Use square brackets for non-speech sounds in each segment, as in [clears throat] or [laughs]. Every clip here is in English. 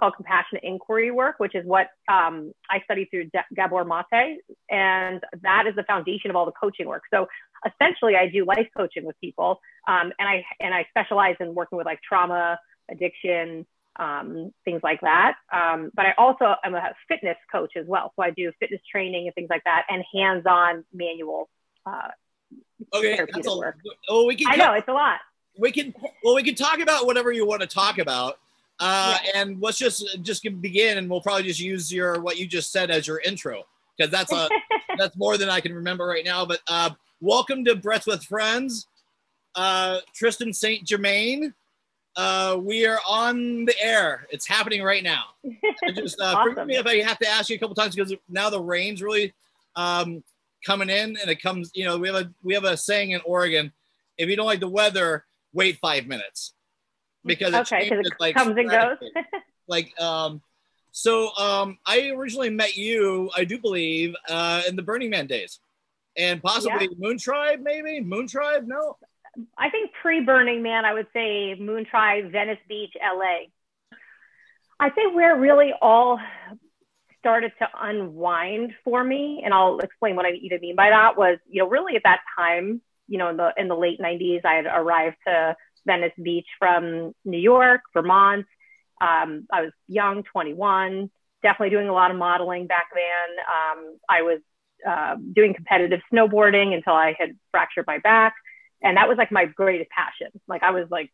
called compassionate inquiry work, which is what um, I studied through Gabor Mate, and that is the foundation of all the coaching work. So essentially, I do life coaching with people, um, and I and I specialize in working with like trauma, addiction, um, things like that. Um, but I also am a fitness coach as well, so I do fitness training and things like that, and hands-on manual. Uh, okay, that's a, work. Oh, we can. I know it's a lot. We can. Well, we can talk about whatever you want to talk about. Uh, yeah. And let's just just begin, and we'll probably just use your what you just said as your intro because that's a [laughs] that's more than I can remember right now. But uh, welcome to Brett's with Friends, uh, Tristan Saint Germain. Uh, we are on the air. It's happening right now. [laughs] just uh, awesome. forgive me if I have to ask you a couple times because now the rain's really um, coming in, and it comes. You know, we have a we have a saying in Oregon: if you don't like the weather, wait five minutes because okay, it, it like comes and goes. like um, so um, I originally met you, I do believe, uh, in the Burning Man days, and possibly yeah. Moon Tribe, maybe Moon Tribe. No, I think pre Burning Man, I would say Moon Tribe, Venice Beach, LA. I think where really all started to unwind for me, and I'll explain what I even mean by that was, you know, really at that time, you know, in the in the late '90s, I had arrived to Venice Beach from New York, Vermont. Um, I was young, 21, definitely doing a lot of modeling back then. Um, I was uh, doing competitive snowboarding until I had fractured my back. And that was like my greatest passion. Like I was like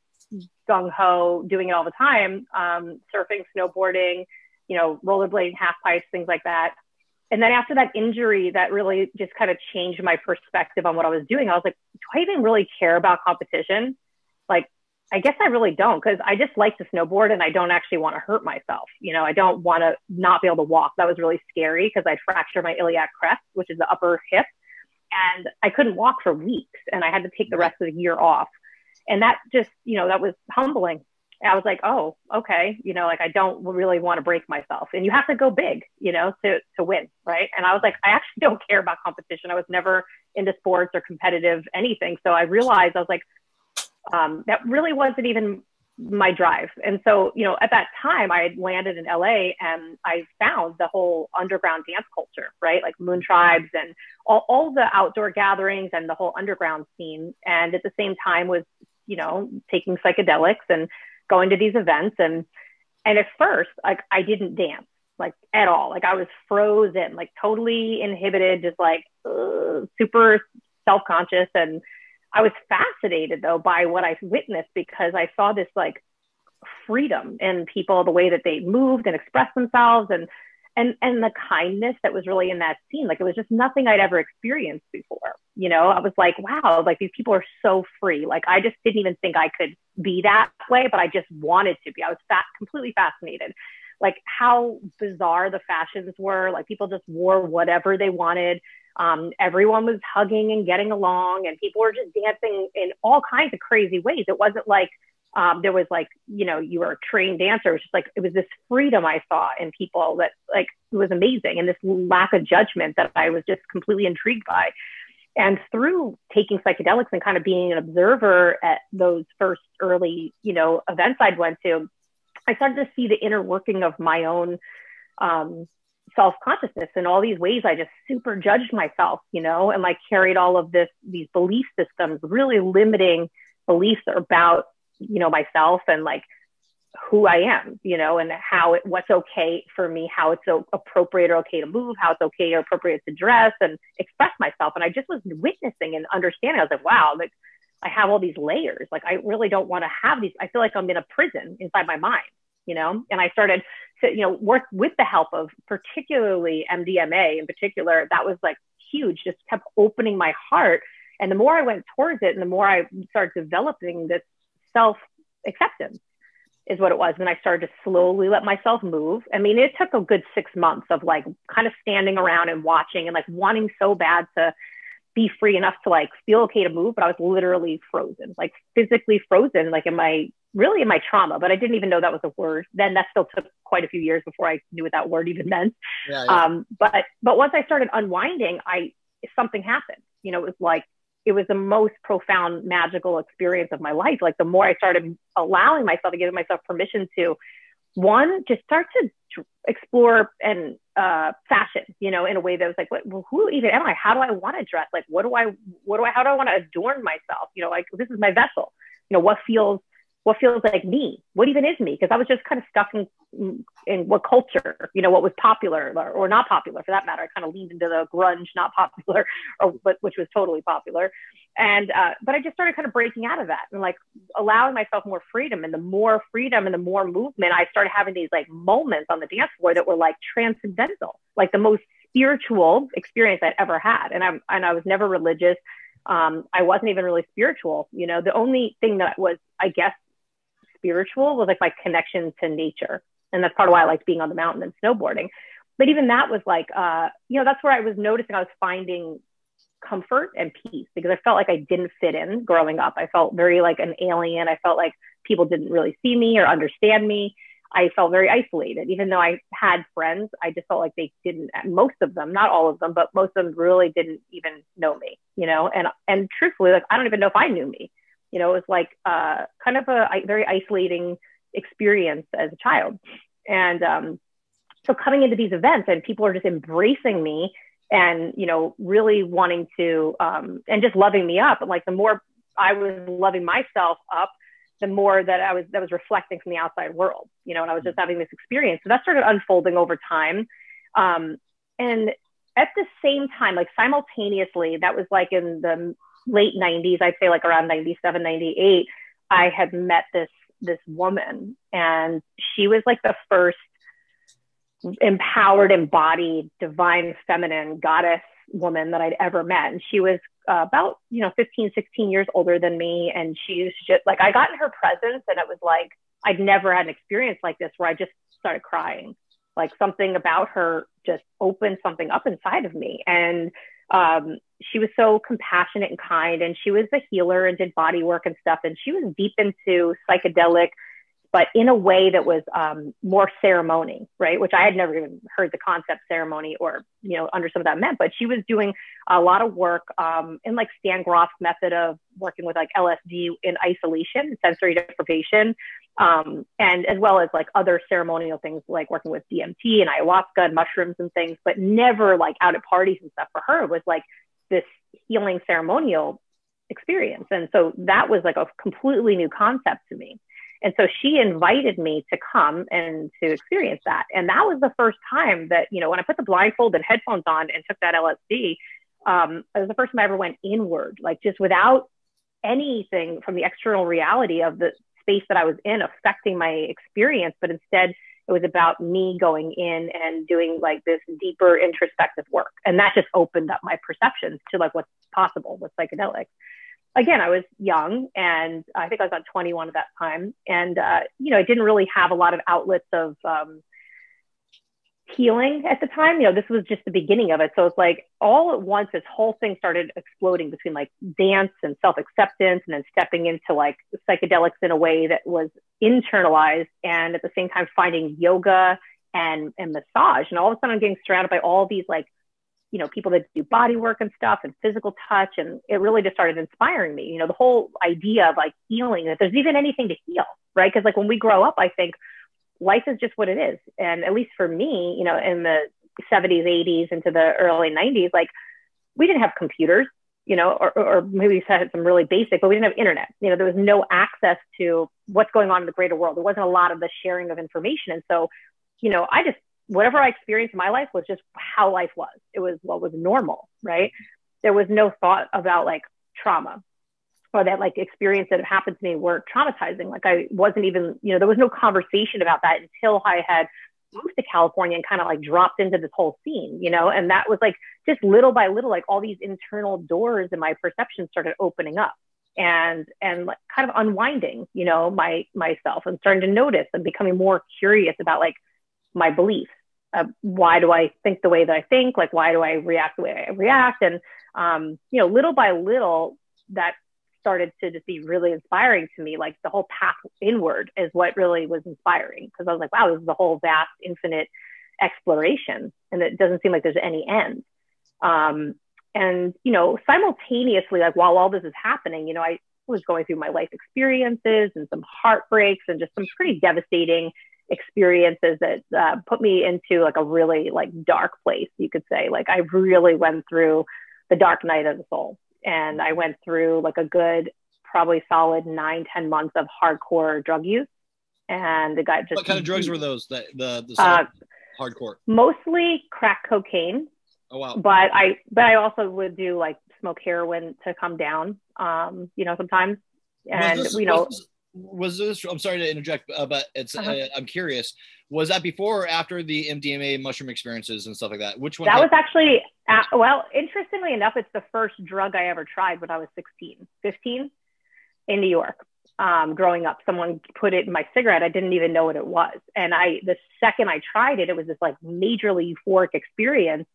gung ho doing it all the time, um, surfing, snowboarding, you know, rollerblading, half pipes, things like that. And then after that injury, that really just kind of changed my perspective on what I was doing. I was like, do I even really care about competition? Like I guess I really don't because I just like to snowboard and I don't actually want to hurt myself. You know, I don't want to not be able to walk. That was really scary because I fractured my iliac crest, which is the upper hip, and I couldn't walk for weeks and I had to take the rest of the year off. And that just, you know, that was humbling. I was like, oh, okay, you know, like I don't really want to break myself. And you have to go big, you know, to to win, right? And I was like, I actually [laughs] don't care about competition. I was never into sports or competitive anything. So I realized I was like, um, that really wasn't even my drive. And so, you know, at that time, I had landed in LA and I found the whole underground dance culture, right? Like moon tribes and all, all the outdoor gatherings and the whole underground scene. And at the same time was, you know, taking psychedelics and going to these events. And, and at first, like I didn't dance like at all. Like I was frozen, like totally inhibited, just like uh, super self-conscious and, I was fascinated though by what I witnessed because I saw this like freedom in people, the way that they moved and expressed themselves and and and the kindness that was really in that scene. Like it was just nothing I'd ever experienced before. You know, I was like, wow, like these people are so free. Like I just didn't even think I could be that way, but I just wanted to be. I was fat, completely fascinated. Like how bizarre the fashions were. Like people just wore whatever they wanted. Um, everyone was hugging and getting along, and people were just dancing in all kinds of crazy ways. It wasn't like um, there was like, you know, you were a trained dancer. It was just like, it was this freedom I saw in people that like was amazing. And this lack of judgment that I was just completely intrigued by. And through taking psychedelics and kind of being an observer at those first early, you know, events I'd went to, I started to see the inner working of my own um, self consciousness in all these ways. I just super judged myself, you know, and like carried all of this, these belief systems, really limiting beliefs about, you know, myself and like who I am, you know, and how it, what's okay for me, how it's appropriate or okay to move, how it's okay or appropriate to dress and express myself. And I just was witnessing and understanding. I was like, wow, like I have all these layers. Like I really don't want to have these. I feel like I'm in a prison inside my mind, you know, and I started to you know work with the help of particularly MDMA in particular. That was like huge. Just kept opening my heart, and the more I went towards it, and the more I started developing this self acceptance is what it was. And I started to slowly let myself move. I mean, it took a good six months of like kind of standing around and watching and like wanting so bad to be free enough to like feel okay to move, but I was literally frozen, like physically frozen, like in my really in my trauma, but I didn't even know that was a word. Then that still took quite a few years before I knew what that word even meant. Yeah, yeah. Um, but but once I started unwinding, I something happened. You know, it was like it was the most profound magical experience of my life. Like the more I started allowing myself to give myself permission to one, just start to explore and uh, fashion, you know, in a way that was like, what, well, who even am I? How do I want to dress? Like, what do I, what do I, how do I want to adorn myself? You know, like this is my vessel. You know, what feels what feels like me? What even is me? Because i was just kind of stuck in in what culture you know what was popular or, or not popular for that matter. I kind of leaned into the grunge not [laughs] popular or but which was totally popular. And uh, but i just started kind of breaking out of that and like allowing myself more freedom. And the more freedom and the more movement i started having these like moments on the dance floor that were like transcendental like the most spiritual experience i'd ever had. And i'm and i was never religious. Um, I wasn't even really spiritual. You know, the only thing that was, I guess, spiritual was like my connection to nature. And that's part of why I liked being on the mountain and snowboarding. But even that was like, uh, you know, that's where I was noticing I was finding comfort and peace because I felt like I didn't fit in growing up. I felt very like an alien. I felt like people didn't really see me or understand me. I felt very isolated, even though I had friends. I just felt like they didn't. Most of them, not all of them, but most of them really didn't even know me. You know, and and truthfully, like I don't even know if I knew me. You know, it was like uh, kind of a very isolating experience as a child. And um, so coming into these events and people are just embracing me and, you know, really wanting to, um, and just loving me up. And like the more I was loving myself up, the more that I was, that was reflecting from the outside world, you know, and I was just having this experience. So that started unfolding over time. Um, and at the same time, like simultaneously, that was like in the late 90s, I'd say like around 97, 98, I had met this this woman and she was like the first empowered, embodied, divine feminine goddess woman that I'd ever met. And she was uh, about, you know, 15, 16 years older than me. And she just like, I got in her presence and it was like, I'd never had an experience like this where I just started crying. Like something about her just opened something up inside of me. And um, she was so compassionate and kind and she was a healer and did body work and stuff and she was deep into psychedelic but in a way that was um, more ceremony, right? Which I had never even heard the concept ceremony or, you know, understood what that meant. But she was doing a lot of work um, in like Stan Grof's method of working with like LSD in isolation, sensory deprivation, um, and as well as like other ceremonial things like working with DMT and ayahuasca and mushrooms and things, but never like out at parties and stuff. For her, it was like this healing ceremonial experience. And so that was like a completely new concept to me. And so she invited me to come and to experience that. And that was the first time that, you know, when I put the blindfold and headphones on and took that LSD, um, it was the first time I ever went inward, like just without anything from the external reality of the space that I was in affecting my experience, but instead it was about me going in and doing like this deeper introspective work. And that just opened up my perceptions to like what's possible with psychedelics again, I was young and I think I was about 21 at that time. And, uh, you know, I didn't really have a lot of outlets of um, healing at the time. You know, this was just the beginning of it. So it's like all at once, this whole thing started exploding between like dance and self acceptance and then stepping into like psychedelics in a way that was internalized and at the same time finding yoga and, and massage. And all of a sudden, I'm getting surrounded by all these like you know, people that do body work and stuff and physical touch. And it really just started inspiring me, you know, the whole idea of like healing, that there's even anything to heal, right? Because like when we grow up, I think life is just what it is. And at least for me, you know, in the 70s, 80s, into the early 90s, like we didn't have computers, you know, or, or maybe we had some really basic, but we didn't have internet. You know, there was no access to what's going on in the greater world. There wasn't a lot of the sharing of information. And so, you know, I just whatever I experienced in my life was just how life was. It was what was normal, right? There was no thought about like trauma that like experience that happened to me were traumatizing. Like I wasn't even, you know, there was no conversation about that until I had moved to California and kind of like dropped into this whole scene, you know, and that was like just little by little, like all these internal doors in my perception started opening up and and like kind of unwinding, you know, my myself and starting to notice and becoming more curious about like my beliefs. Uh, why do I think the way that I think? Like, why do I react the way I react? And, um, you know, little by little, that started to just be really inspiring to me. Like, the whole path inward is what really was inspiring because I was like, wow, this is a whole vast, infinite exploration, and it doesn't seem like there's any end. Um, and, you know, simultaneously, like, while all this is happening, you know, I was going through my life experiences and some heartbreaks and just some pretty devastating experiences that uh, put me into like a really like dark place, you could say. Like I really went through the dark night of the soul, and I went through like a good, probably solid nine, ten months of hardcore drug use, and the guy just. What kind of drugs were those? The the, the uh, hardcore. Mostly crack cocaine. Oh wow! But I but I also would do like smoke heroin to come down. Um, you know, sometimes, and this, you know. Was this, was this i'm sorry to interject uh, but it's uh-huh. uh, i'm curious was that before or after the mdma mushroom experiences and stuff like that which one that was actually at, well interestingly enough it's the first drug i ever tried when i was 16 15 in new york um, growing up someone put it in my cigarette i didn't even know what it was and i the second i tried it it was this like majorly euphoric experience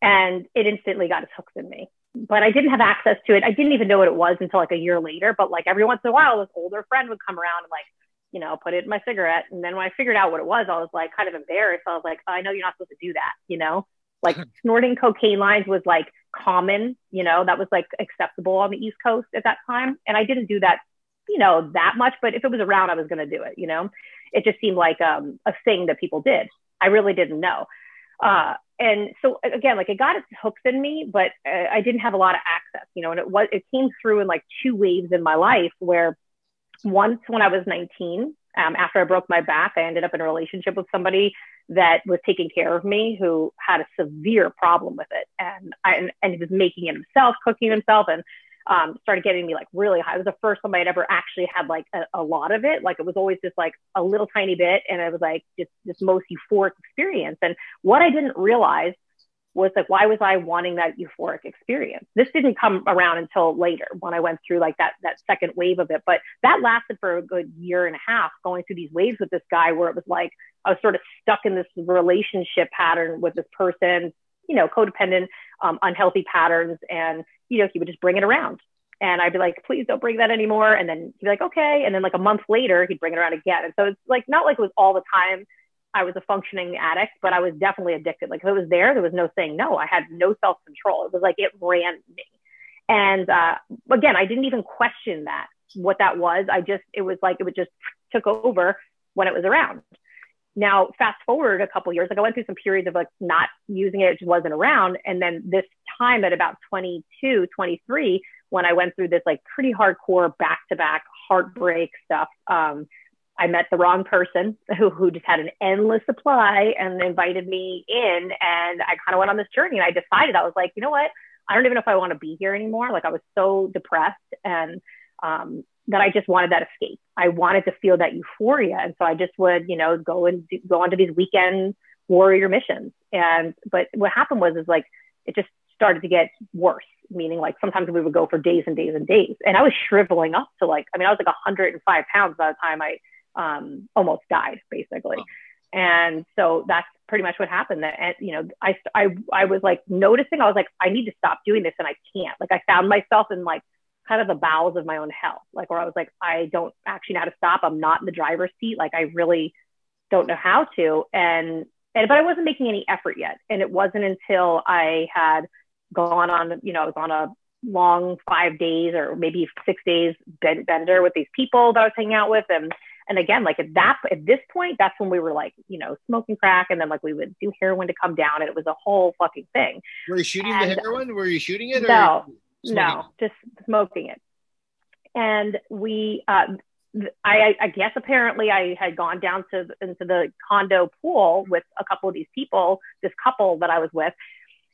and it instantly got its hooks in me but I didn't have access to it. I didn't even know what it was until like a year later. But like every once in a while, this older friend would come around and like, you know, put it in my cigarette. And then when I figured out what it was, I was like kind of embarrassed. I was like, I know you're not supposed to do that, you know? Like [laughs] snorting cocaine lines was like common, you know, that was like acceptable on the East Coast at that time. And I didn't do that, you know, that much, but if it was around, I was going to do it, you know? It just seemed like um, a thing that people did. I really didn't know. Uh, and so again, like it got its hooks in me, but uh, I didn't have a lot of access, you know, and it was, it came through in like two waves in my life where once when I was 19, um, after I broke my back, I ended up in a relationship with somebody that was taking care of me who had a severe problem with it. And I, and, and he was making it himself, cooking himself. And um, started getting me like really high. It was the first time I'd ever actually had like a, a, lot of it. Like it was always just like a little tiny bit, and it was like just this most euphoric experience. And what I didn't realize was like, why was I wanting that euphoric experience? This didn't come around until later when I went through like that that second wave of it. But that lasted for a good year and a half, going through these waves with this guy, where it was like I was sort of stuck in this relationship pattern with this person, you know, codependent, um, unhealthy patterns, and you know, he would just bring it around. And I'd be like, please don't bring that anymore. And then he'd be like, okay. And then like a month later, he'd bring it around again. And so it's like, not like it was all the time I was a functioning addict, but I was definitely addicted. Like if it was there, there was no saying no. I had no self control. It was like it ran me. And uh, again, I didn't even question that, what that was. I just, it was like, it would just took over when it was around. Now, fast forward a couple years, like I went through some periods of like not using it, it just wasn't around. And then this time at about 22, 23, when I went through this like pretty hardcore back to back heartbreak stuff, um, I met the wrong person who, who just had an endless supply and invited me in. And I kind of went on this journey and I decided, I was like, you know what? I don't even know if I want to be here anymore. Like I was so depressed and um, that I just wanted that escape. I wanted to feel that euphoria. And so I just would, you know, go and do, go onto these weekend warrior missions. And, but what happened was, is like, it just started to get worse, meaning like sometimes we would go for days and days and days. And I was shriveling up to like, I mean, I was like 105 pounds by the time I um, almost died, basically. Oh. And so that's pretty much what happened. That and you know, I, I I was like noticing. I was like, I need to stop doing this, and I can't. Like, I found myself in like kind of the bowels of my own hell, like where I was like, I don't actually know how to stop. I'm not in the driver's seat. Like I really don't know how to. And, and, but I wasn't making any effort yet. And it wasn't until I had gone on, you know, I was on a long five days or maybe six days bender with these people that I was hanging out with. And, and again, like at that, at this point, that's when we were like, you know, smoking crack. And then like we would do heroin to come down and it was a whole fucking thing. Were you shooting and, the heroin? Were you shooting it? No, no, just smoking it. And we, uh, I, I, guess apparently I had gone down to into the condo pool with a couple of these people, this couple that I was with,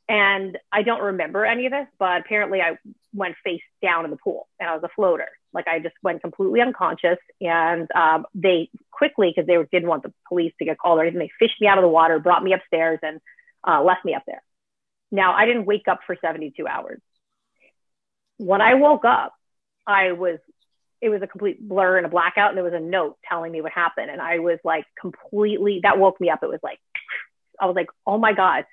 and I don't remember any of this, but apparently I went face down in the pool and I was a floater. Like I just went completely unconscious, and um, they quickly because they didn't want the police to get called or anything, they fished me out of the water, brought me upstairs, and uh, left me up there. Now I didn't wake up for 72 hours when I woke up, I was, it was a complete blur and a blackout. And there was a note telling me what happened. And I was like completely, that woke me up. It was like, I was like, oh my God,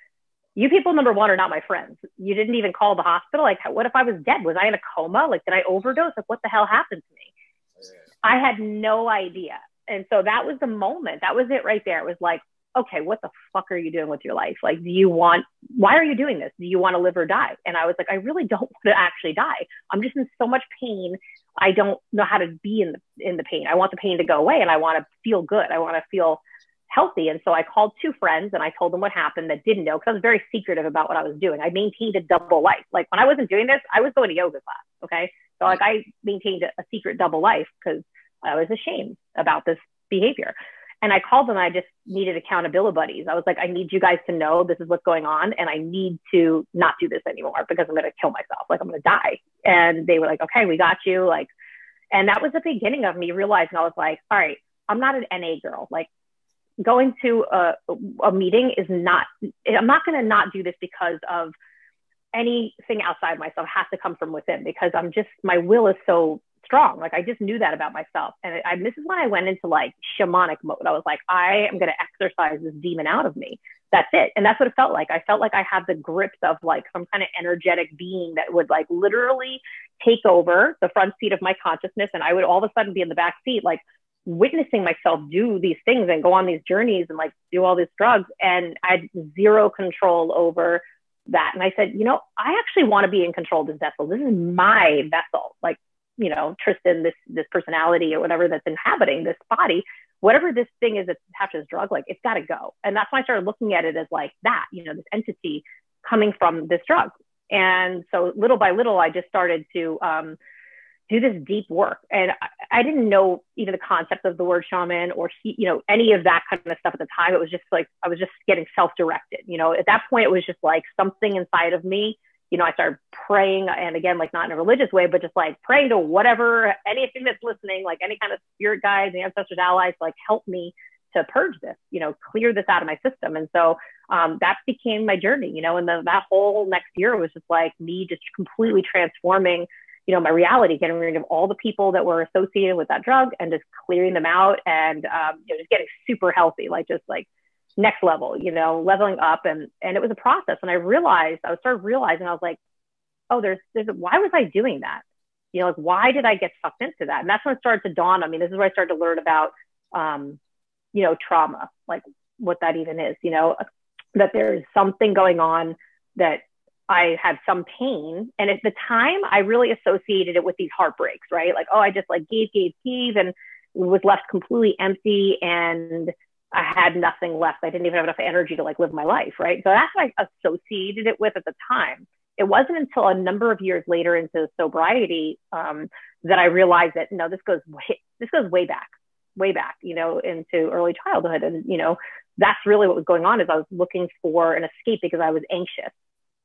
you people, number one, are not my friends. You didn't even call the hospital. Like, what if I was dead? Was I in a coma? Like, did I overdose? Like, what the hell happened to me? I had no idea. And so that was the moment. That was it right there. It was like, okay, what the fuck are you doing with your life? Like, do you want, why are you doing this? Do you want to live or die? And I was like, I really don't [laughs] want to actually die. I'm just in so much pain. I don't know how to be in the in the pain. I want the pain to go away and I want to feel good. I want to feel healthy. And so I called two friends and I told them what happened that didn't know because I was very secretive about what I was doing. I maintained a double life. Like when I wasn't doing this, I was going to yoga class. Okay. So like I maintained a, a secret double life because I was ashamed about this behavior. And I called them. I just needed accountability buddies. I was like, I need you guys to know this is what's going on, and I need to not do this anymore because I'm going to kill myself. Like I'm going to die. And they were like, Okay, we got you. Like, and that was the beginning of me realizing I was like, All right, I'm not an NA girl. Like going to a, a meeting is not, I'm not going to not do this because of anything outside myself has to come from within because I'm just, my will is so strong. Like I just knew that about myself. And I, this is when I went into like shamanic mode. I was like, I am going to exercise this demon out of me. That's it. And that's what it felt like. I felt like I had the grips of like some kind of energetic being that would like literally take over the front seat of my consciousness. And I would all of a sudden be in the back seat, like witnessing myself do these things and go on these journeys and like do all these drugs and I had zero control over that. And I said, you know, I actually want to be in control of this vessel. This is my vessel. Like, you know, Tristan, this this personality or whatever that's inhabiting this body, whatever this thing is that's attached to this drug, like it's got to go. And that's when I started looking at it as like that, you know, this entity coming from this drug. And so little by little, I just started to um, do this deep work. And I, I, didn't know even the concept of the word shaman or, you know, any of that kind of stuff at the time. It was just like, I was just getting self-directed, you know, at that point, it was just like something inside of me, you know, I started praying and again, like not in a religious way, but just like praying to whatever, anything that's listening, like any kind of spirit guides, ancestors, allies, like help me to purge this, you know, clear this out of my system. And so um, that became my journey, you know, and the, that whole next year was just like me just completely transforming you know, my reality, getting rid of all the people that were associated with that drug and just clearing them out and, um, you know, just getting super healthy, like just like next level, you know, leveling up. And, and it was a process. And I realized, I started realizing, I was like, oh, there's, there's, why was I doing that? You know, like, why did I get sucked into that? And that's when it started to dawn on me. This is where I started to learn about, um, you know, trauma, like what that even is, you know, that there's something going on that I had some pain. And at the time, I really associated it with these heartbreaks, right? Like, oh, I just like gave, gave, gave, and was left completely empty and I had nothing left. I didn't even have enough energy to like live my life, right? So that's what I associated it with at the time. It wasn't until a number of years later into sobriety um, that I realized that no, this goes way, this goes way back, way back, you know, into early childhood, and you know, that's really what was going on. Is I was looking for an escape because I was anxious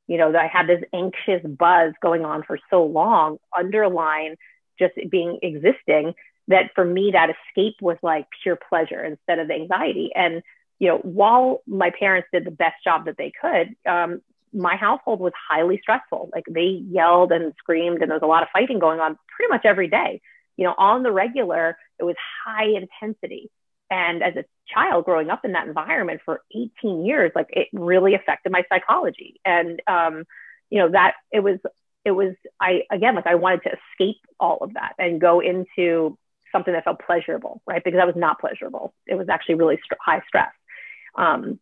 you know, that I had this anxious buzz going on for so long, underline just being existing, that for me, that escape was like pure pleasure instead of anxiety. And, you know, while my parents did the best job that they could, um, my household was highly stressful. Like they yelled and screamed, and there was a lot of fighting going on pretty much every day. You know, on the regular, it was high intensity. And as a child growing up in that environment for 18 years, like it really affected my psychology. And, um, you know, that it was, it was, I, again, like I wanted to escape all of that and go into something that felt pleasurable, right? Because that was not pleasurable. It was actually really st- high stress. Um,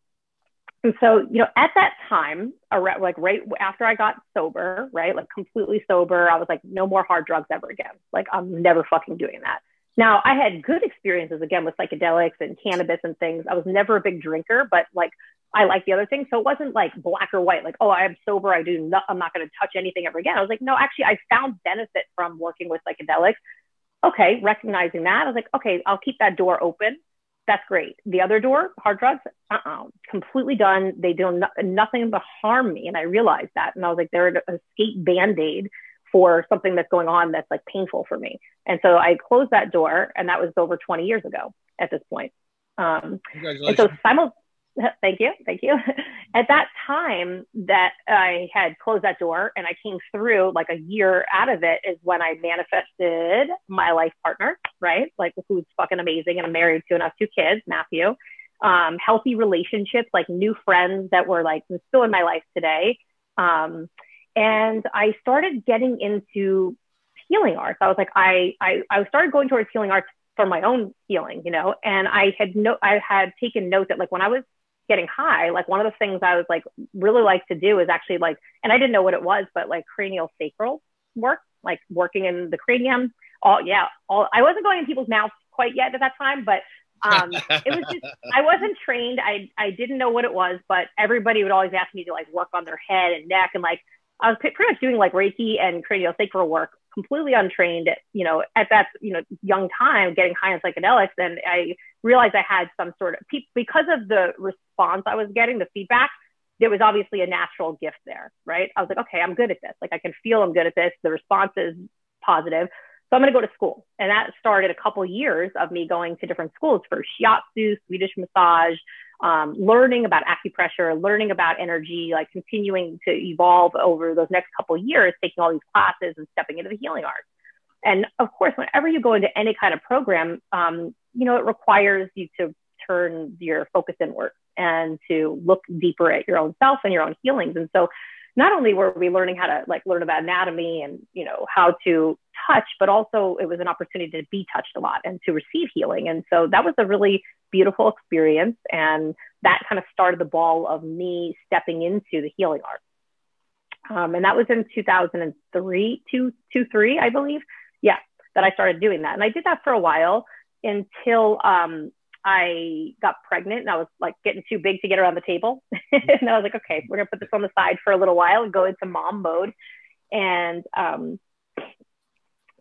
and so, you know, at that time, like right after I got sober, right, like completely sober, I was like, no more hard drugs ever again. Like, I'm never fucking doing that. Now, I had good experiences again with psychedelics and cannabis and things. I was never a big drinker, but like I like the other things. So it wasn't like black or white, like, oh, I'm sober. I do not, I'm not going to touch anything ever again. I was like, no, actually, I found benefit from working with psychedelics. Okay, recognizing that, I was like, okay, I'll keep that door open. That's great. The other door, hard drugs, uh-uh, completely done. They do no- nothing but harm me. And I realized that. And I was like, they're an escape band aid for something that's going on that's like painful for me. And so I closed that door, and that was over 20 years ago at this point. Um, and so simul- [laughs] thank you, thank you. [laughs] at that time that I had closed that door and I came through like a year out of it is when I manifested my life partner, right? Like who's fucking amazing and I'm married to and I have two kids, Matthew. Um, healthy relationships, like new friends that were like still in my life today. Um, and I started getting into healing arts. I was like, I, I, I started going towards healing arts for my own healing, you know, and I had no, I had taken note that like when I was getting high, like one of the things I was like really like to do is actually like, and I didn't know what it was, but like cranial sacral work, like working in the cranium. all yeah, all I wasn't going in people's mouths quite yet at that time, but um, it was just [laughs] I wasn't trained. I I didn't know what it was, but everybody would always ask me to like work on their head and neck, and like I was pretty much doing like Reiki and craniosacral work, completely untrained. You know, at that you know young time, getting high on psychedelics, and I realized I had some sort of because of the response I was getting, the feedback. There was obviously a natural gift there, right? I was like, okay, I'm good at this. Like I can feel I'm good at this. The response is positive. So I'm going to go to school. And that started a couple years of me going to different schools for shiatsu, Swedish massage, um, learning about acupressure, learning about energy, like continuing to evolve over those next couple years, taking all these classes and stepping into the healing arts. And of course, whenever you go into any kind of program, um, you know, it requires you to turn your focus inward and to look deeper at your own self and your own healings. And so not only were we learning how to like learn about anatomy and you know how to touch but also it was an opportunity to be touched a lot and to receive healing. And so that was a really beautiful experience and that kind of started the ball of me stepping into the healing arts. Um, and that was in 2003 two, two three i believe. Yeah that i started doing that. And i did that for a while until um, I got pregnant and I was like getting too big to get around the table. [laughs] and I was like, okay, we're gonna put this on the side for a little while and go into mom mode. And um,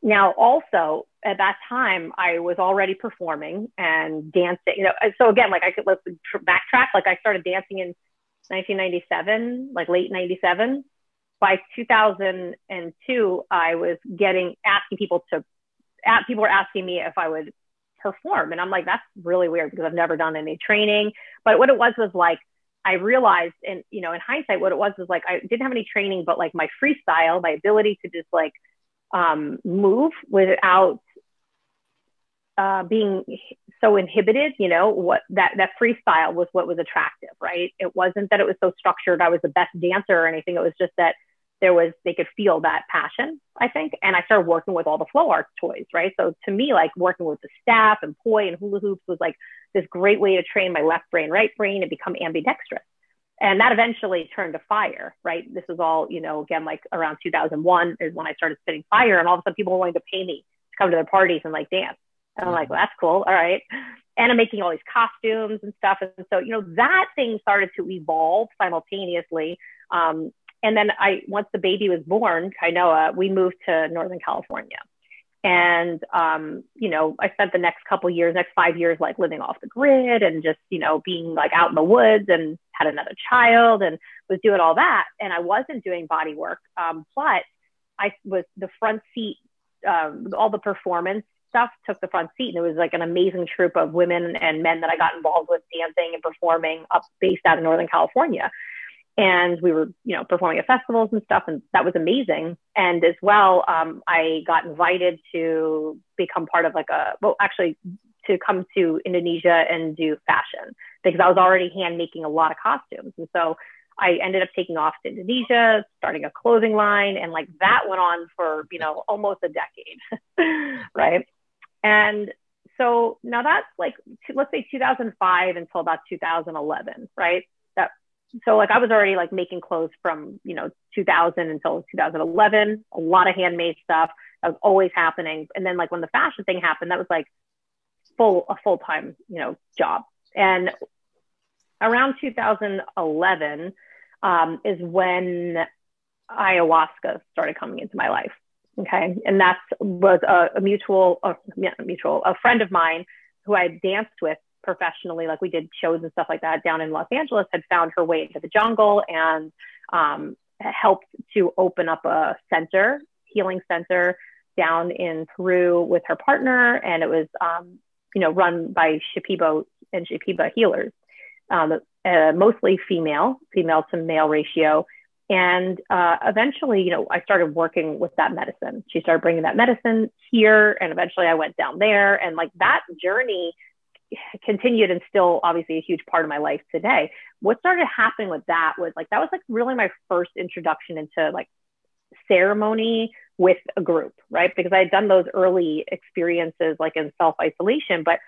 now also at that time I was already performing and dancing. You know, so again, like I could let's backtrack. Like I started dancing in 1997, like late 97. By 2002, I was getting asking people to. People were asking me if I would perform. And I'm like, that's really weird because I've never done any training. But what it was was like, I realized, and you know, in hindsight, what it was was like I didn't have any training, but like my freestyle, my ability to just like um, move without uh, being so inhibited, you know, what that that freestyle was what was attractive, right? It wasn't that it was so structured. I was the best dancer or anything. It was just that there was they could feel that passion i think. And i started working with all the flow arts toys right? So to me like working with the staff and poi and hula hoops was like this great way to train my left brain right brain and become ambidextrous. And that eventually turned to fire right? This was all you know again like around 2001 is when i started spitting fire and all of a sudden people were wanting to pay me to come to their parties and like dance. And i'm like well that's cool. All right. And i'm making all these costumes and stuff. And so you know that thing started to evolve simultaneously um, and then I, once the baby was born, Kainoa, we moved to Northern California. And, um, you know, I spent the next couple years, next five years, like living off the grid and just, you know, being like out in the woods and had another child and was doing all that. And I wasn't doing body work. Um, but I was the front seat, um, all the performance stuff took the front seat. And it was like an amazing troupe of women and men that I got involved with dancing and performing up based out of Northern California and we were you know performing at festivals and stuff and that was amazing. And as well um, i got invited to become part of like a well actually to come to indonesia and do fashion because i was already hand making a lot of costumes. And so i ended up taking off to indonesia starting a clothing line and like that went on for you know almost a decade [laughs] right? And so now that's like let's say 2005 until about 2011 right so like I was already like making clothes from, you know, 2000 until 2011, a lot of handmade stuff that was always happening. And then like when the fashion thing happened, that was like full, a full-time, you know, job. And around 2011 um, is when ayahuasca started coming into my life. Okay. And that was a, a mutual, a, yeah, mutual, a friend of mine who I danced with professionally, like we did shows and stuff like that down in Los Angeles, had found her way into the jungle and um, helped to open up a center, healing center down in Peru with her partner. And it was, um, you know, run by Shipibo and Shipibo healers, um, uh, mostly female, female to male ratio. And uh, eventually, you know, I started working with that medicine. She started bringing that medicine here, and eventually I went down there. And like that journey continued and still obviously a huge part of my life today. What started happening with that was like that was like really my first introduction into like ceremony with a group, right? Because I had done those early experiences like in self isolation, but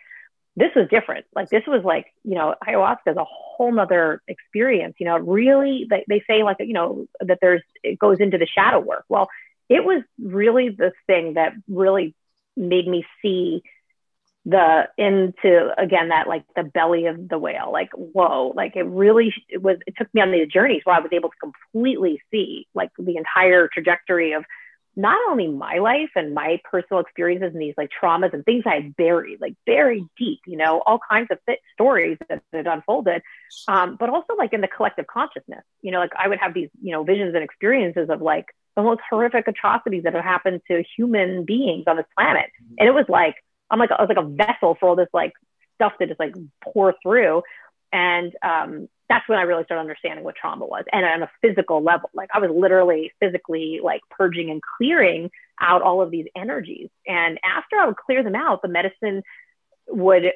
this was different. Like this was like, you know, ayahuasca is a whole nother experience. You know, really they, they say like, you know, that there's it goes into the shadow work. Well, it was really the thing that really made me see the into again that like the belly of the whale like whoa like it really it was it took me on these journeys where i was able to completely see like the entire trajectory of not only my life and my personal experiences and these like traumas and things i had buried like buried deep you know all kinds of fit stories that had unfolded um, but also like in the collective consciousness you know like i would have these you know visions and experiences of like the most horrific atrocities that have happened to human beings on this planet. And it was like I'm like I was like a vessel for all this like stuff to just like pour through. And um, that's when I really started understanding what trauma was. And on a physical level, like I was literally physically like purging and clearing out all of these energies. And after I would clear them out, the medicine would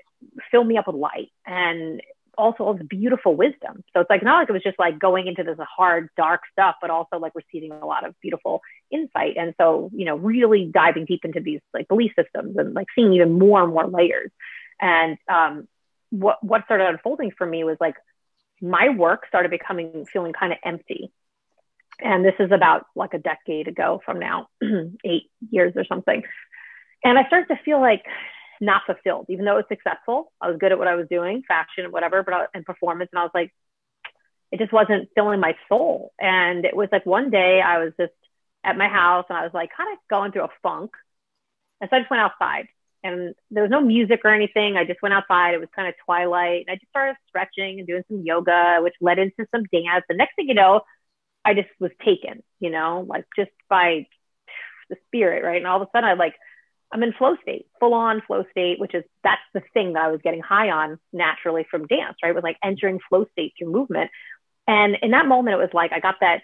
fill me up with light and also all this beautiful wisdom. So it's like not like it was just like going into this hard, dark stuff, but also like receiving a lot of beautiful insight. And so, you know, really diving deep into these like belief systems and like seeing even more and more layers. And um, what what started unfolding for me was like my work started becoming feeling kind of empty. And this is about like a decade ago from now, [clears throat] eight years or something. And I started to feel like not fulfilled, even though it was successful. I was good at what I was doing, fashion, and whatever, but I, and performance. And I was like, it just wasn't filling my soul. And it was like one day I was just at my house and I was like kind of going through a funk. And so I just went outside and there was no music or anything. I just went outside. It was kind of twilight and I just started stretching and doing some yoga, which led into some dance. The next thing you know, I just was taken, you know, like just by the spirit, right? And all of a sudden I like I'm in flow state, full on flow state, which is that's the thing that I was getting high on naturally from dance, right? Was like entering flow state through movement. And in that moment, it was like I got that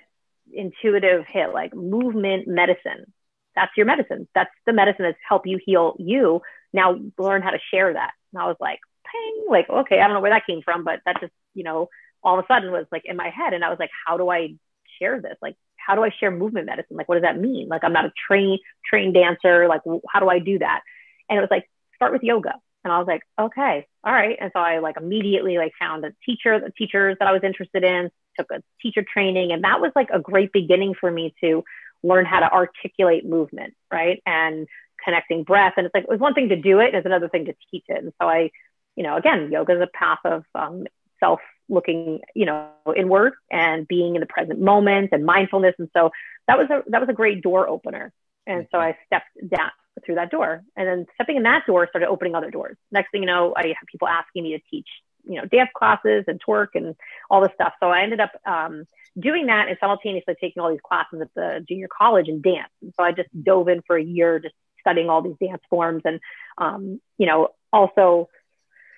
intuitive hit, like movement medicine. That's your medicine. That's the medicine that's help you heal you. Now learn how to share that. And I was like, ping, like, okay, I don't know where that came from, but that just, you know, all of a sudden was like in my head. And I was like, how do I share this? Like, how do I share movement medicine? Like, what does that mean? Like, I'm not a trained trained dancer. Like, how do I do that? And it was like, start with yoga. And I was like, okay, all right. And so I like immediately like found a teacher, the teachers that I was interested in, took a teacher training, and that was like a great beginning for me to learn how to articulate movement, right? And connecting breath. And it's like it was one thing to do it, and it's another thing to teach it. And so I, you know, again, yoga is a path of um, self looking, you know, inward and being in the present moment and mindfulness. And so that was a that was a great door opener. And so I stepped down through that door. And then stepping in that door started opening other doors. Next thing you know, I have people asking me to teach, you know, dance classes and twerk and all this stuff. So I ended up um, doing that and simultaneously taking all these classes at the junior college and dance. And so I just dove in for a year, just studying all these dance forms and, um, you know, also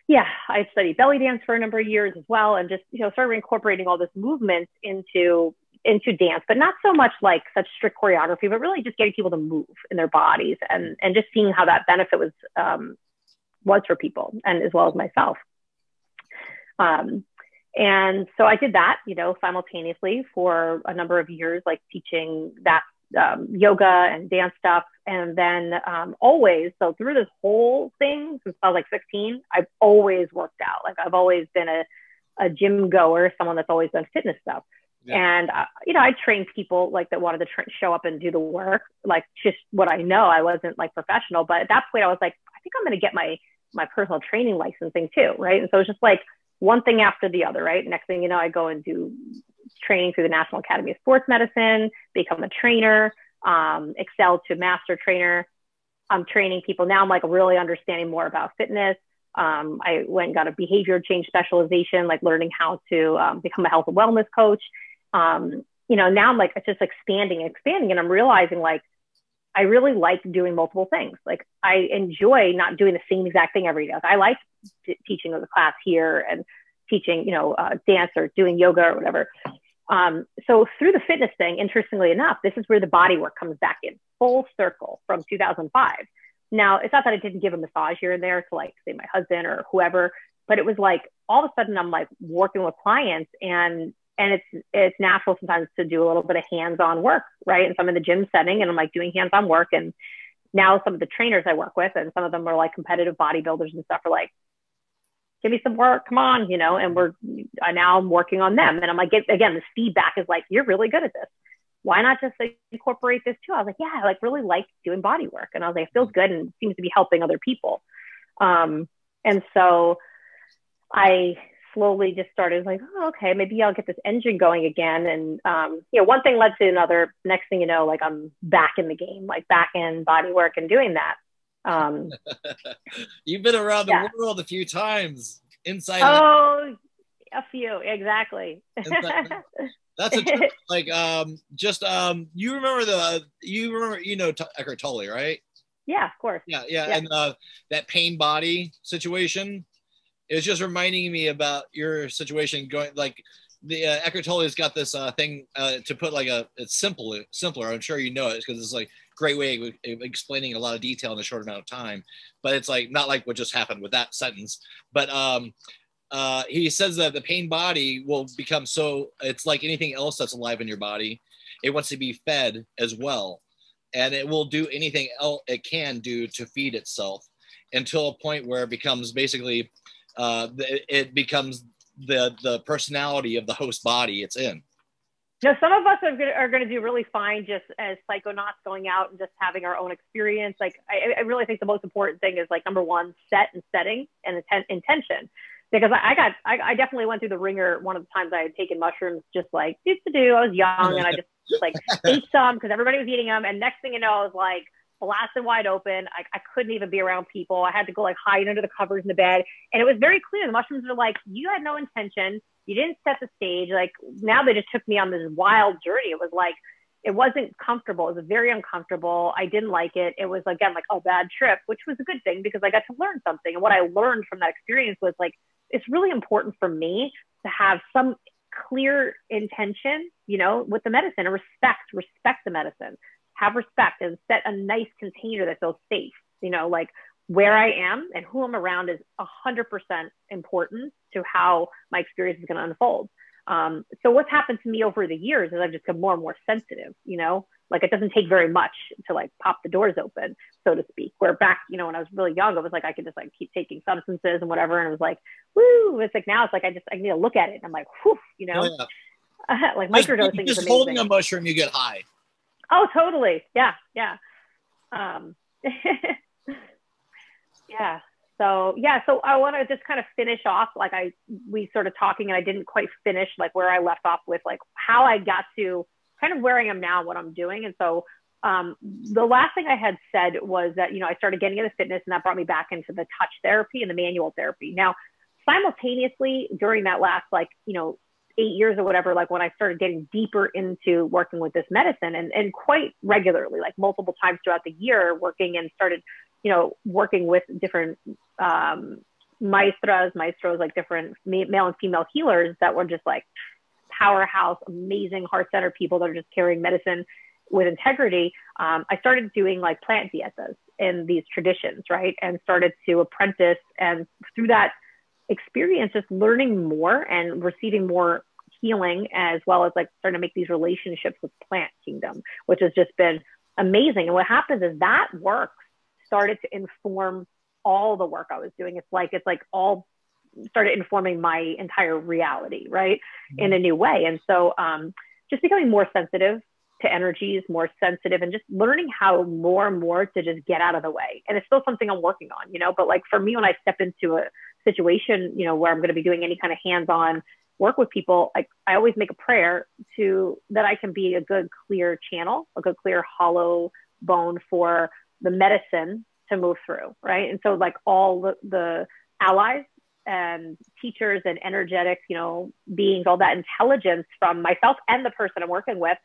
yeah, I studied belly dance for a number of years as well, and just you know started incorporating all this movement into into dance, but not so much like such strict choreography, but really just getting people to move in their bodies and and just seeing how that benefit was um, was for people and as well as myself. Um, and so I did that, you know, simultaneously for a number of years, like teaching that um, yoga and dance stuff. And then um, always, so through this whole thing since I was like 16, I've always worked out. Like I've always been a, a gym goer, someone that's always done fitness stuff. Yeah. And, uh, you know, I trained people like that wanted to tra- show up and do the work, like just what I know. I wasn't like professional, but at that point I was like, I think I'm going to get my, my personal training licensing too. Right. And so it's just like one thing after the other, right? Next thing you know, I go and do training through the National Academy of Sports Medicine, become a trainer, um, excel to master trainer. I'm training people now. I'm like really understanding more about fitness. Um, I went and got a behavior change specialization, like learning how to um, become a health and wellness coach. Um, you know, now I'm like it's just expanding and expanding, and I'm realizing like I really like doing multiple things. Like I enjoy not doing the same exact thing every day. I like t- teaching a class here and teaching, you know, uh, dance or doing yoga or whatever. Um, so through the fitness thing, interestingly enough, this is where the body work comes back in full circle from 2005. Now, it's not that I didn't give a massage here and there to like say my husband or whoever, but it was like all of a sudden I'm like working with clients and and it's it's natural sometimes to do a little bit of hands-on work, right? And so I'm in the gym setting and I'm like doing hands-on work and now some of the trainers I work with and some of them are like competitive bodybuilders and stuff are like give me some work, come on, you know, and we're, I now I'm working on them. And I'm like, again, this feedback is like, you're really good at this. why not just like, incorporate this too? I was like, yeah, I like really like doing body work. And I was like, it feels good and seems to be helping other people. Um, and so I slowly just started like, oh, okay, maybe I'll get this engine going again. And, um, you know, one thing led to another. Next thing you know, like I'm back in the game, like back in body work and doing that. Um, [laughs] You've been around the yeah. world a few times inside. Oh, a few, exactly. [laughs] That's a like um just um you remember the you remember you know Eckhart Tolle right? Yeah, of course. Yeah, yeah, yeah. and uh, that pain body situation it's just reminding me about your situation going like the uh, Eckhart Tolle's got this uh, thing uh, to put like a it's simple simpler. I'm sure you know it because it's like great way of explaining a lot of detail in a short amount of time. But it's like not like what just happened with that sentence. But um, uh, he says that the pain body will become so it's like anything else that's alive in your body. It wants to be fed as well, and it will do anything else it can do to feed itself until a point where it becomes basically uh, it becomes the the personality of the host body it's in. Now, some of us are going, to, are to do really fine just as psychonauts going out and just having our own experience. Like, I, I really think the most important thing is like number one, set and setting and intent, intention. Because I, I got, I, I, definitely went through the ringer one of the times I had taken mushrooms, just like used to do. I was young and I just like [laughs] ate some because everybody was eating them. And next thing you know, I was like, blasted wide open. I, I couldn't even be around people. I had to go like hide under the covers in the bed. And it was very clear. The mushrooms are like, you had no intention. You didn't set the stage. Like now they just took me on this wild journey. It was like, it wasn't comfortable. It was very uncomfortable. I didn't like it. It was again like a bad trip, which was a good thing because I got to learn something. And what I learned from that experience was like, it's really important for me to have some clear intention, you know, with the medicine and respect, respect the medicine have respect and set a nice container that feels safe. You know, like where I am and who I'm around is 100% important to how my experience is going to unfold. Um, so what's happened to me over the years is I've just become more and more sensitive, you know, like it doesn't take very much to like pop the doors open, so to speak. Where back, you know, when I was really young, it was like I could just like keep taking substances and whatever. And it was like, woo, it's like now it's like I just, I need to look at it and I'm like, whew, you know, yeah. [laughs] like microdosing just, just holding a mushroom, you get high. Oh, totally. Yeah. Yeah. Um, [laughs] yeah. So yeah, so I want to just kind of finish off like I we sort of talking and I didn't quite finish like where I left off with like how I got to kind of where I am now, what I'm doing. And so um, the last thing I had said was that you know I started getting into fitness and that brought me back into the touch therapy and the manual therapy. Now, simultaneously during that last like you know eight years or whatever, like when I started getting deeper into working with this medicine and, and quite regularly, like multiple times throughout the year, working and started, you know, working with different um, maestras, maestros, like different male and female healers that were just like powerhouse, amazing heart center people that are just carrying medicine with integrity. Um, I started doing like plant dietas in these traditions, right? And started to apprentice. And through that, experience just learning more and receiving more healing as well as like starting to make these relationships with plant kingdom which has just been amazing and what happens is that work started to inform all the work i was doing. It's like it's like all started informing my entire reality right mm-hmm. in a new way. And so um, just becoming more sensitive to energies more sensitive and just learning how more and more to just get out of the way. And it's still something i'm working on you know but like for me when i step into a situation you know where i'm going to be doing any kind of hands-on work with people, I, I always make a prayer to that I can be a good, clear channel, a good, clear, hollow bone for the medicine to move through, right? And so, like all the, the allies and teachers and energetic, you know, beings, all that intelligence from myself and the person I'm working with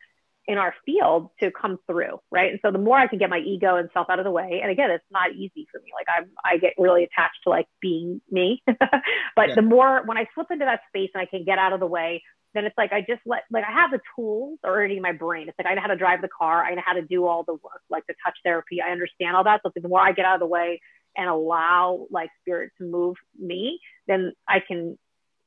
in our field to come through, right? And so the more I can get my ego and self out of the way, and again, it's not easy for me. Like I'm, I get really attached to like being me, [laughs] but yeah. the more when I slip into that space and I can get out of the way, then it's like I just let, like I have the tools already in my brain. It's like I know how to drive the car, I know how to do all the work, like the touch therapy. I understand all that. So the more I get out of the way and allow like spirit to move me, then I can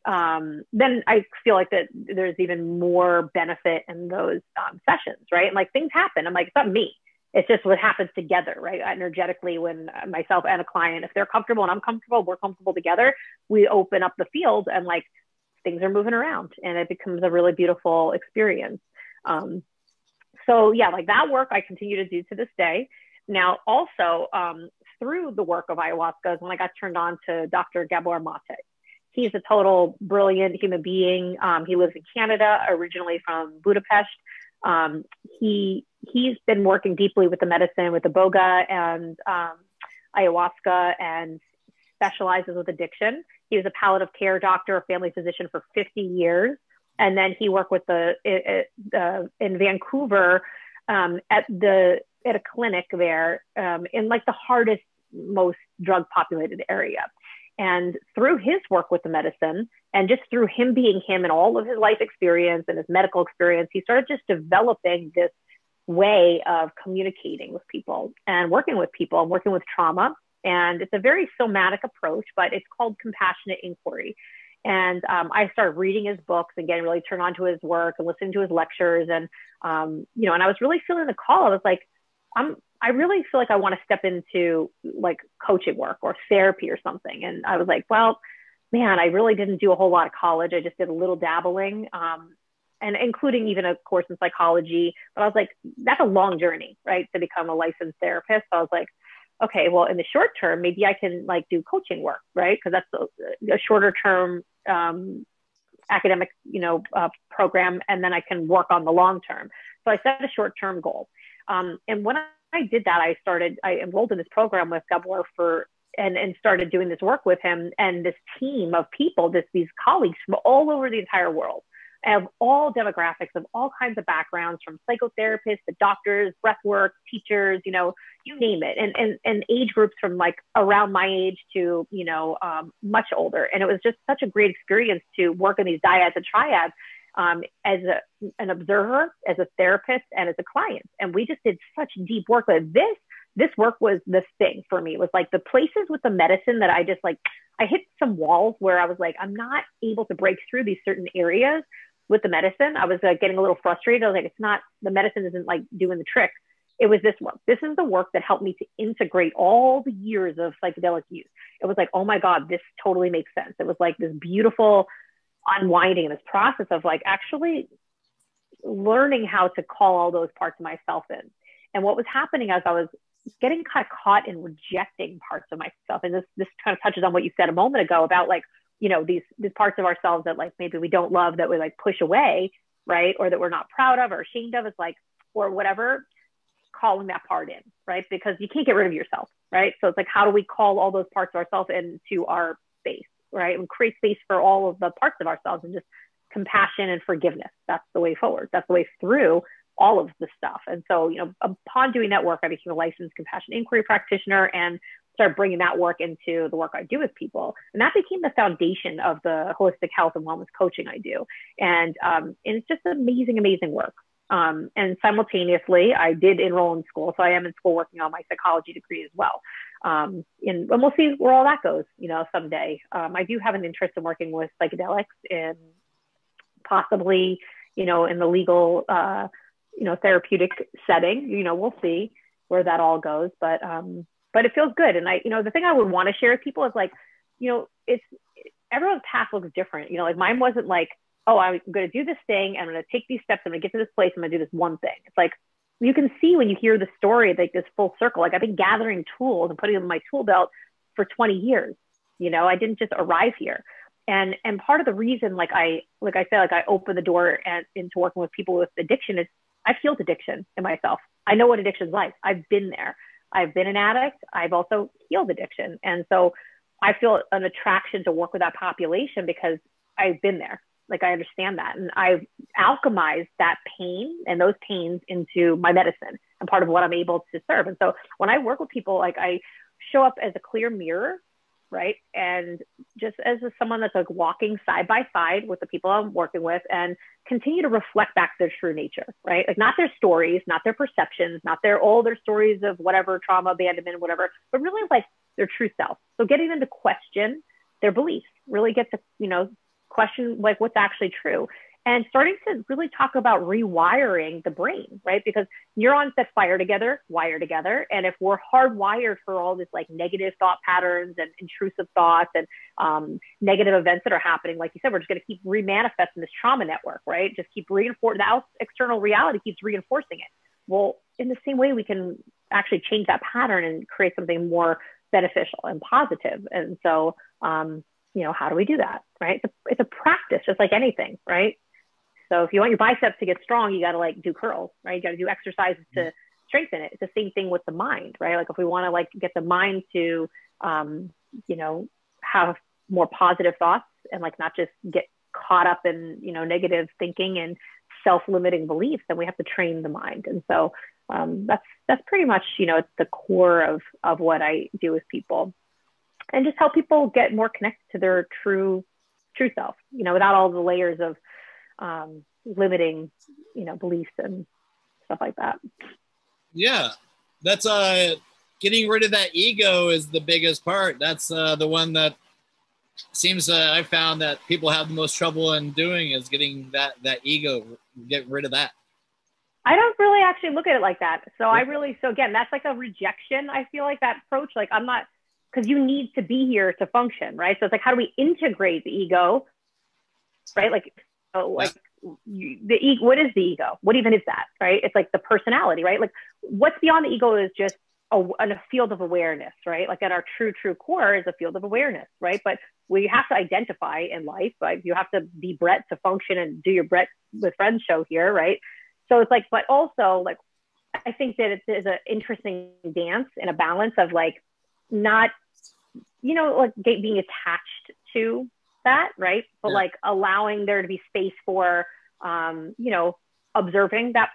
um, then I feel like that there's even more benefit in those um, sessions, right? And like things happen. I'm like, it's not me. It's just what happens together, right? Energetically, when myself and a client, if they're comfortable and I'm comfortable, we're comfortable together, we open up the field and like things are moving around and it becomes a really beautiful experience. Um, so yeah, like that work I continue to do to this day. Now, also um, through the work of ayahuasca is when I got turned on to Dr. Gabor Mate. He's a total brilliant human being. Um, he lives in Canada, originally from Budapest. Um, he he's been working deeply with the medicine, with the boga and um, ayahuasca, and specializes with addiction. He was a palliative care doctor, a family physician for 50 years, and then he worked with the uh, in Vancouver um, at the at a clinic there um, in like the hardest, most drug populated area. And through his work with the medicine and just through him being him and all of his life experience and his medical experience, he started just developing this way of communicating with people and working with people and working with trauma. And it's a very somatic approach, but it's called compassionate inquiry. And um, I started reading his books and getting really turned on to his work and listening to his lectures. And, um, you know, and I was really feeling the call. I was like, I'm, I really feel like I want to step into like coaching work or therapy or something. And I was like, well, man, I really didn't do a whole lot of college. I just did a little dabbling, um, and including even a course in psychology. But I was like, that's a long journey, right, to become a licensed therapist. So I was like, okay, well, in the short term, maybe I can like do coaching work, right? Because that's a, a, shorter term um, academic, you know, uh, program, and then I can work on the long term. So I set a short term goal. Um, and when I did that, I started, I enrolled in this program with Gabor for, and, and started doing this work with him and this team of people, this, these colleagues from all over the entire world of all demographics, of all kinds of backgrounds, from psychotherapists to doctors, breathwork, teachers, you know, you name it, and, and, and age groups from like around my age to, you know, um, much older. And it was just such a great experience to work in these dyads and triads um, as a, an observer, as a therapist, and as a client. And we just did such deep work. But this, this work was the thing for me. It was like the places with the medicine that I just like, I hit some walls where I was like, I'm not able to break through these certain areas with the medicine. I was uh, getting a little frustrated. I was like, it's not, the medicine isn't like doing the trick. It was this work. This is the work that helped me to integrate all the years of psychedelic use. It was like, oh my God, this totally makes sense. It was like this beautiful unwinding this process of like actually learning how to call all those parts of myself in. And what was happening as I was getting kind of caught in rejecting parts of myself. And this this kind of touches on what you said a moment ago about like, you know, these these parts of ourselves that like maybe we don't love that we like push away, right? Or that we're not proud of or ashamed of. is like, or whatever, calling that part in, right? Because you can't get rid of yourself, right? So it's like, how do we call all those parts of ourselves into our space? Right? And create space for all of the parts of ourselves and just compassion and forgiveness. That's the way forward. That's the way through all of the stuff. And so, you know, upon doing that work, I became a licensed compassion inquiry practitioner and started bringing that work into the work I do with people. And that became the foundation of the holistic health and wellness coaching I do. And, um, and it's just amazing, amazing work. Um, and simultaneously, I did enroll in school. So I am in school working on my psychology degree as well. Um, and, and we'll see where all that goes, you know, someday. Um, I do have an interest in working with psychedelics and possibly, you know, in the legal, uh, you know, therapeutic setting. You know, we'll see where that all goes. But um, but it feels good. And I, you know, the thing I would want to share with people is like, you know, it's everyone's path looks different. You know, like mine wasn't like, oh, I'm going to do this thing. I'm going to take these steps. I'm going to get to this place. I'm going to do this one thing. It's like you can see when you hear the story like this full circle like i've been gathering tools and putting them in my tool belt for 20 years you know i didn't just arrive here and and part of the reason like i like i said like i opened the door and into working with people with addiction is i've healed addiction in myself i know what addiction's like i've been there i've been an addict i've also healed addiction and so i feel an attraction to work with that population because i've been there like I understand that. And I've alchemized that pain and those pains into my medicine and part of what I'm able to serve. And so when I work with people, like I show up as a clear mirror, right? And just as someone that's like walking side by side with the people I'm working with and continue to reflect back their true nature, right? Like not their stories, not their perceptions, not their all their stories of whatever trauma, abandonment, whatever, but really like their true self. So getting them to question their beliefs, really get to, you know, question like what's actually true and starting to really talk about rewiring the brain, right? Because neurons that fire together wire together. And if we're hardwired for all this like negative thought patterns and intrusive thoughts and um, negative events that are happening, like you said, we're just going to keep remanifesting this trauma network, right? Just keep reinforcing the external reality keeps reinforcing it. Well, in the same way, we can actually change that pattern and create something more beneficial and positive. And so, um, you know, how do we do that, right? It's a, it's a practice, just like anything, right? So if you want your biceps to get strong, you got to like do curls, right? You got to do exercises to mm-hmm. strengthen it. It's the same thing with the mind, right? Like if we want to like get the mind to, um, you know, have more positive thoughts and like not just get caught up in, you know, negative thinking and self-limiting beliefs, then we have to train the mind. And so um, that's that's pretty much, you know, it's the core of of what I do with people, and just help people get more connected to their true true self, you know, without all the layers of um, limiting, you know, beliefs and stuff like that. Yeah, that's uh, getting rid of that ego is the biggest part. That's uh, the one that seems uh, I found that people have the most trouble in doing is getting that that ego, get rid of that. I don't really actually look at it like that. So. I really, so again, that's like a rejection. I feel like that approach, like I'm not, because you need to be here to function, right? So it's like, how do we integrate the ego, right? Like like you, the ego, what is the ego? What even is that? Right? It's like the personality, right? Like what's beyond the ego is just a, a field of awareness, right? Like at our true, true core is a field of awareness, right? But we have to identify in life, like you have to be Brett to function and do your Brett with Friends show here, right? So it's like, but also like, I think that it is an interesting dance and a balance of like not, you know, like being attached to that, right? But yeah. like allowing there to be space for, um, you know, observing that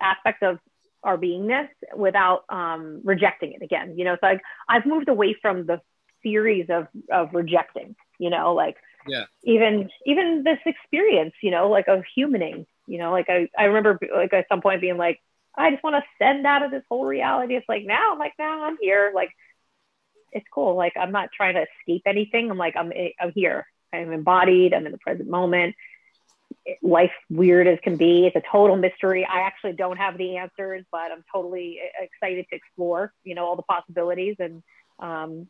aspect of our beingness without um, rejecting it again. You know, so like I've moved away from the theories of of rejecting. You know, like yeah, even even this experience. You know, like of humaning. You know, like I I remember like at some point being like, I just want to send out of this whole reality. It's like now, I'm like now I'm here. Like it's cool. Like I'm not trying to escape anything. I'm like I'm I'm here. I'm embodied. I'm in the present moment. Life weird as can be. It's a total mystery. I actually don't have the answers, but I'm totally excited to explore. You know all the possibilities, and um,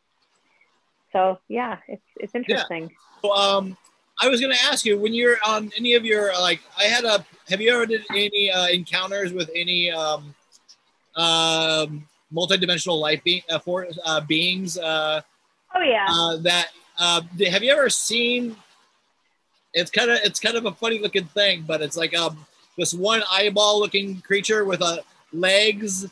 so yeah, it's it's interesting. Yeah. Well, um, I was going to ask you when you're on any of your like. I had a. Have you ever did any uh, encounters with any um, um, multidimensional life being uh, for uh, beings? Uh, oh yeah. Uh, that uh, have you ever seen? It's kind of it's kind of a funny looking thing, but it's like um this one eyeball looking creature with a uh, legs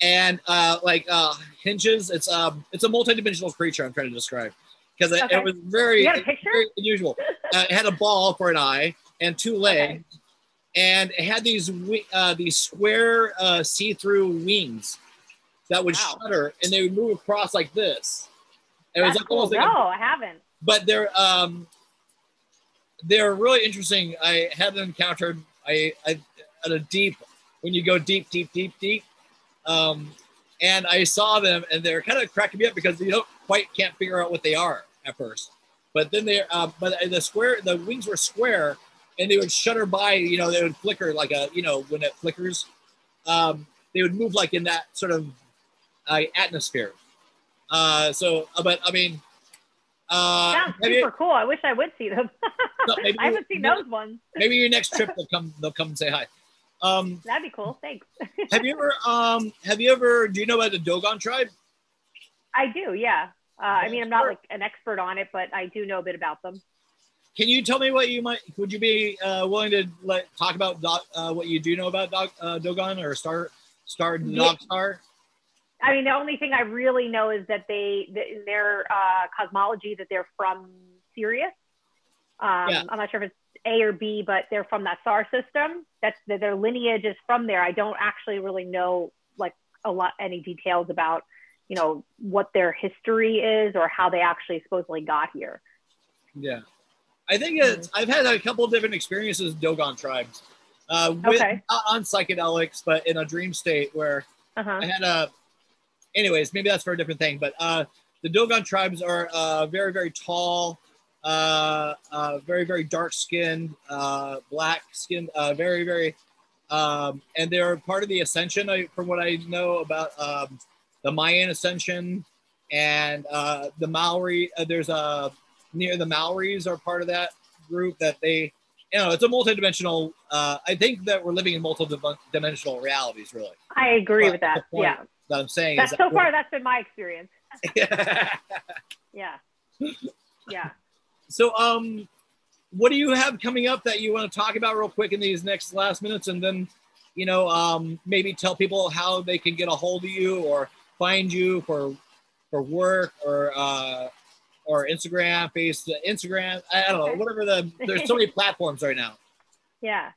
and uh, like uh, hinges. It's um it's a multidimensional creature. I'm trying to describe because it, okay. it, was very, very unusual. uh, it had a ball for an eye and two legs, okay. and it had these uh, these square uh, see-through wings that would wow. shutter and they would move across like this. It was like cool. like no, I haven't. But they're um, they're really interesting. I had them encountered. I, I at a deep when you go deep, deep, deep, deep. Um, and I saw them, and they're kind of cracking me up because you don't quite can't figure out what they are at first. But then they, uh, but the square, the wings were square, and they would shudder by. You know, they would flicker like a, you know, when it flickers, um, they would move like in that sort of uh, atmosphere. Uh, so, uh, but I mean, uh, sounds super you, cool. I wish I would see them. [laughs] no, I haven't seen those ones. maybe your next trip [laughs] they'll come. They'll come and say hi. Um, That'd be cool. Thanks. have you ever? Um, have you ever? Do you know about the Dogon tribe? I do. Yeah. Uh, I mean, I'm not like an expert on it, but I do know a bit about them. Can you tell me what you might? Would you be uh, willing to let talk about uh, what you do know about Dog, uh, Dogon or Star Star Dog Star? I mean, the only thing I really know is that they, in their uh, cosmology, that they're from Sirius. Um, yeah. I'm not sure if it's A or B, but they're from that star system. That's their lineage is from there. I don't actually really know like a lot any details about you know what their history is or how they actually supposedly got here. Yeah, I think it's. I've had a couple different experiences with Dogon tribes. Uh, with, okay. on psychedelics, but in a dream state where uh-huh. I had a anyways, maybe that's for a different thing. But uh, the Dogon tribes are uh, very, very tall. uh, uh, very very dark skinned, uh, black skinned, uh, very very, um, and they're part of the Ascension. From what I know about um, the Mayan Ascension and uh, the Maori. Uh, there's a near the Maoris are part of that group that they, you know, it's a multidimensional. Uh, I think that we're living in multidimensional realities, really. I agree but with that. Yeah. That I'm saying that's that so far that's been my experience. [laughs] yeah. Yeah. So, um, what do you have coming up that you want to talk about real quick in these next last minutes, and then, you know, um, maybe tell people how they can get a hold of you or find you for for work or uh, or Instagram, face Instagram. I don't know, whatever the. There's so many [laughs] platforms right now. Yeah.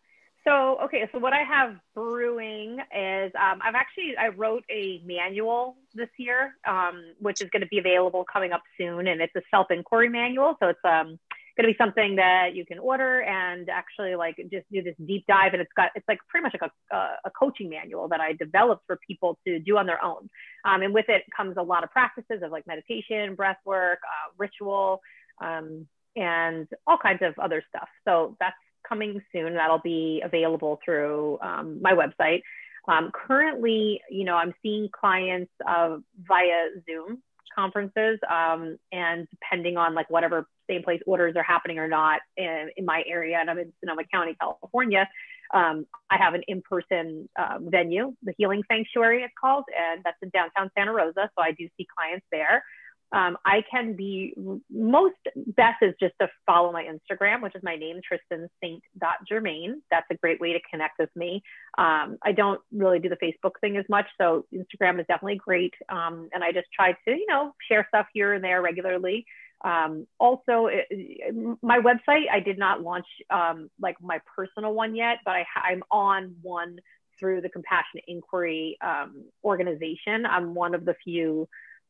So okay, so what I have brewing is um, I've actually I wrote a manual this year, um, which is going to be available coming up soon, and it's a self inquiry manual. So it's um, going to be something that you can order and actually like just do this deep dive. And it's got, it's like pretty much like a, a coaching manual that I developed for people to do on their own. Um, and with it comes a lot of practices of like meditation, breath work, uh, ritual, um, and all kinds of other stuff. So that's coming soon. That'll be available through um, my website. Um, currently, you know, I'm seeing clients uh, via Zoom conferences um, and depending on like whatever same place orders are happening or not in, in my area and i'm in sonoma county california um, i have an in-person um, venue the healing sanctuary it's called and that's in downtown santa rosa so i do see clients there um, I can be most best is just to follow my Instagram, which is my name, Tristan Saint Germain. That's a great way to connect with me. Um, I don't really do the Facebook thing as much, so Instagram is definitely great. Um, and I just try to, you know, share stuff here and there regularly. Um, also, it, my website, I did not launch um, like my personal one yet, but I, I'm on one through the Compassionate Inquiry um, organization. I'm one of the few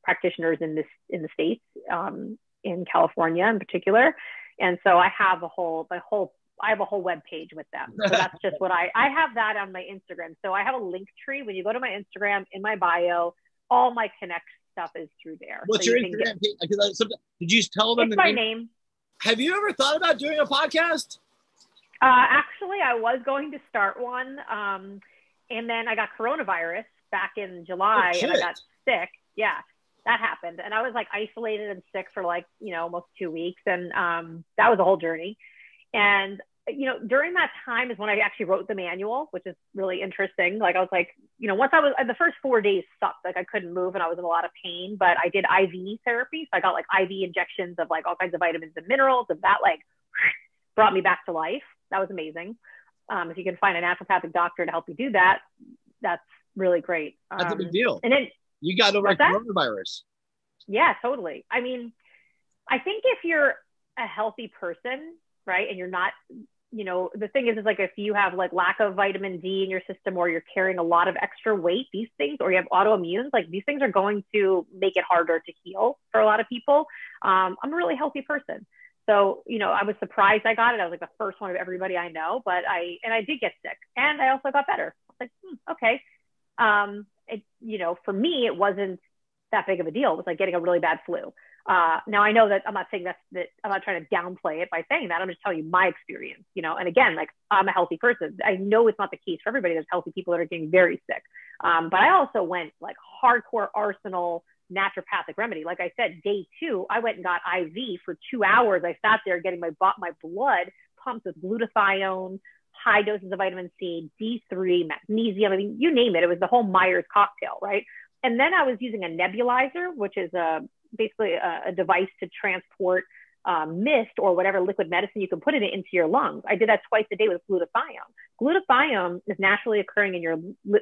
practitioners in this in the states, um, in California in particular, and so I have a whole my whole I have a whole web page with them. So that's [laughs] just what I I have that on my Instagram. So I have a link tree. When you go to my Instagram in my bio, all my connect stuff is through there. What's so your you Instagram page? Did you tell them? It's my name? name. Have you ever thought about doing a podcast? Uh, actually, I was going to start one, um, and then I got coronavirus back in July, oh, and I got sick. Yeah, that happened. And I was like isolated and sick for like, you know, almost two weeks. And um, that was a whole journey. And, you know, during that time is when I actually wrote the manual, which is really interesting. Like I was like, you know, once I was, the first four days sucked. Like I couldn't move and I was in a lot of pain, but I did IV therapy. So I got like IV injections of like all kinds of vitamins and minerals and that like [sighs] brought me back to life. That was amazing. Um, if you can find a naturopathic doctor to help you do that, that's really great. Um, that's a big um, deal. And then you got over coronavirus. Yeah, totally. I mean, I think if you're a healthy person, right, and you're not, you know, the thing is, is like if you have like lack of vitamin D in your system or you're carrying a lot of extra weight, these things, or you have autoimmunes, like these things are going to make it harder to heal for a lot of people. Um, I'm a really healthy person. So, you know, I was surprised I got it. I was like the first one of everybody I know, but I, and I did get sick and I also got better. I was like, hmm, okay. Um, it, you know, for me, it wasn't that big of a deal. It was like getting a really bad flu. Uh, now I know that I'm not saying that's that I'm not trying to downplay it by saying that. I'm just telling you my experience, you know. And again, like I'm a healthy person. I know it's not the case for everybody. There's healthy people that are getting very sick. Um, but I also went like hardcore arsenal naturopathic remedy. Like I said, day two, I went and got IV for two hours. I sat there getting my my blood pumped with glutathione, high doses of vitamin C, D3, magnesium. I mean, you name it. It was the whole Myers cocktail, right? And then I was using a nebulizer, which is a basically a, a device to transport um, mist or whatever liquid medicine you can put in it into your lungs. I did that twice a day with glutathione. Glutathione is naturally occurring in your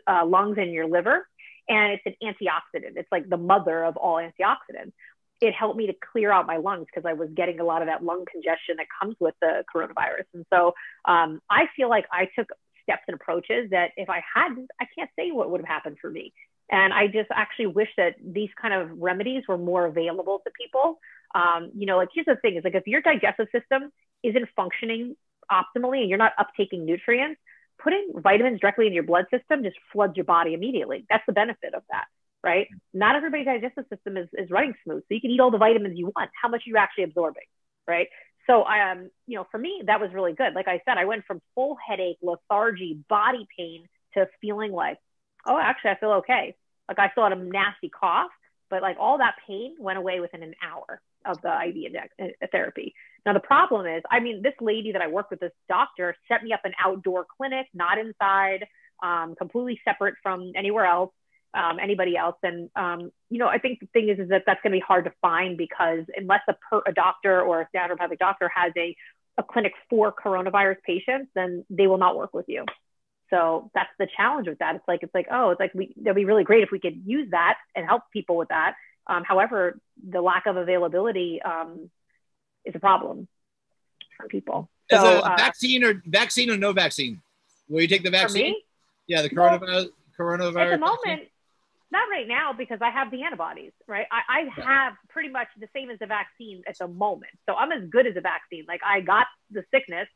uh, lungs and your liver, and it's an antioxidant. It's like the mother of all antioxidants it helped me to clear out my lungs because I was getting a lot of that lung congestion that comes with the coronavirus. And so um, I feel like I took steps and approaches that if I hadn't, I can't say what would have happened for me. And I just actually wish that these kind of remedies were more available to people. Um, you know, like here's the thing is like if your digestive system isn't functioning optimally and you're not uptaking nutrients, putting vitamins directly in your blood system just floods your body immediately. That's the benefit of that right? Not everybody's digestive system is, is running smooth. So you can eat all the vitamins you want. How much are you actually absorbing, right? so um, you know, for me, that was really good. Like I said, I went from full headache, lethargy, body pain to feeling like, oh, actually, I feel okay. Like I still had a nasty cough, but like all that pain went away within an hour of the IV index, uh, therapy. Now the problem is, I mean, this lady that I work with, this doctor, set me up an outdoor clinic, not inside, um, completely separate from anywhere else, um, anybody else. And um, you know, I think the thing is, is that that's going to be hard to find because unless a, per, a doctor or a naturopathic doctor has a a clinic for coronavirus patients, then they will not work with you. So that's the challenge with that. It's like it's like oh, it's like we that'd be really great if we could use that and help people with that. Um, however, the lack of availability um, is a problem for people. So, a uh, vaccine or vaccine or no vaccine? Will you take the vaccine? Yeah, the coronavirus. Well, coronavirus. At the moment, vaccine? Not right now because I have the antibodies, right? I, I yeah. have pretty much the same as the vaccine at the moment. So I'm as good as a vaccine. Like I got the sickness,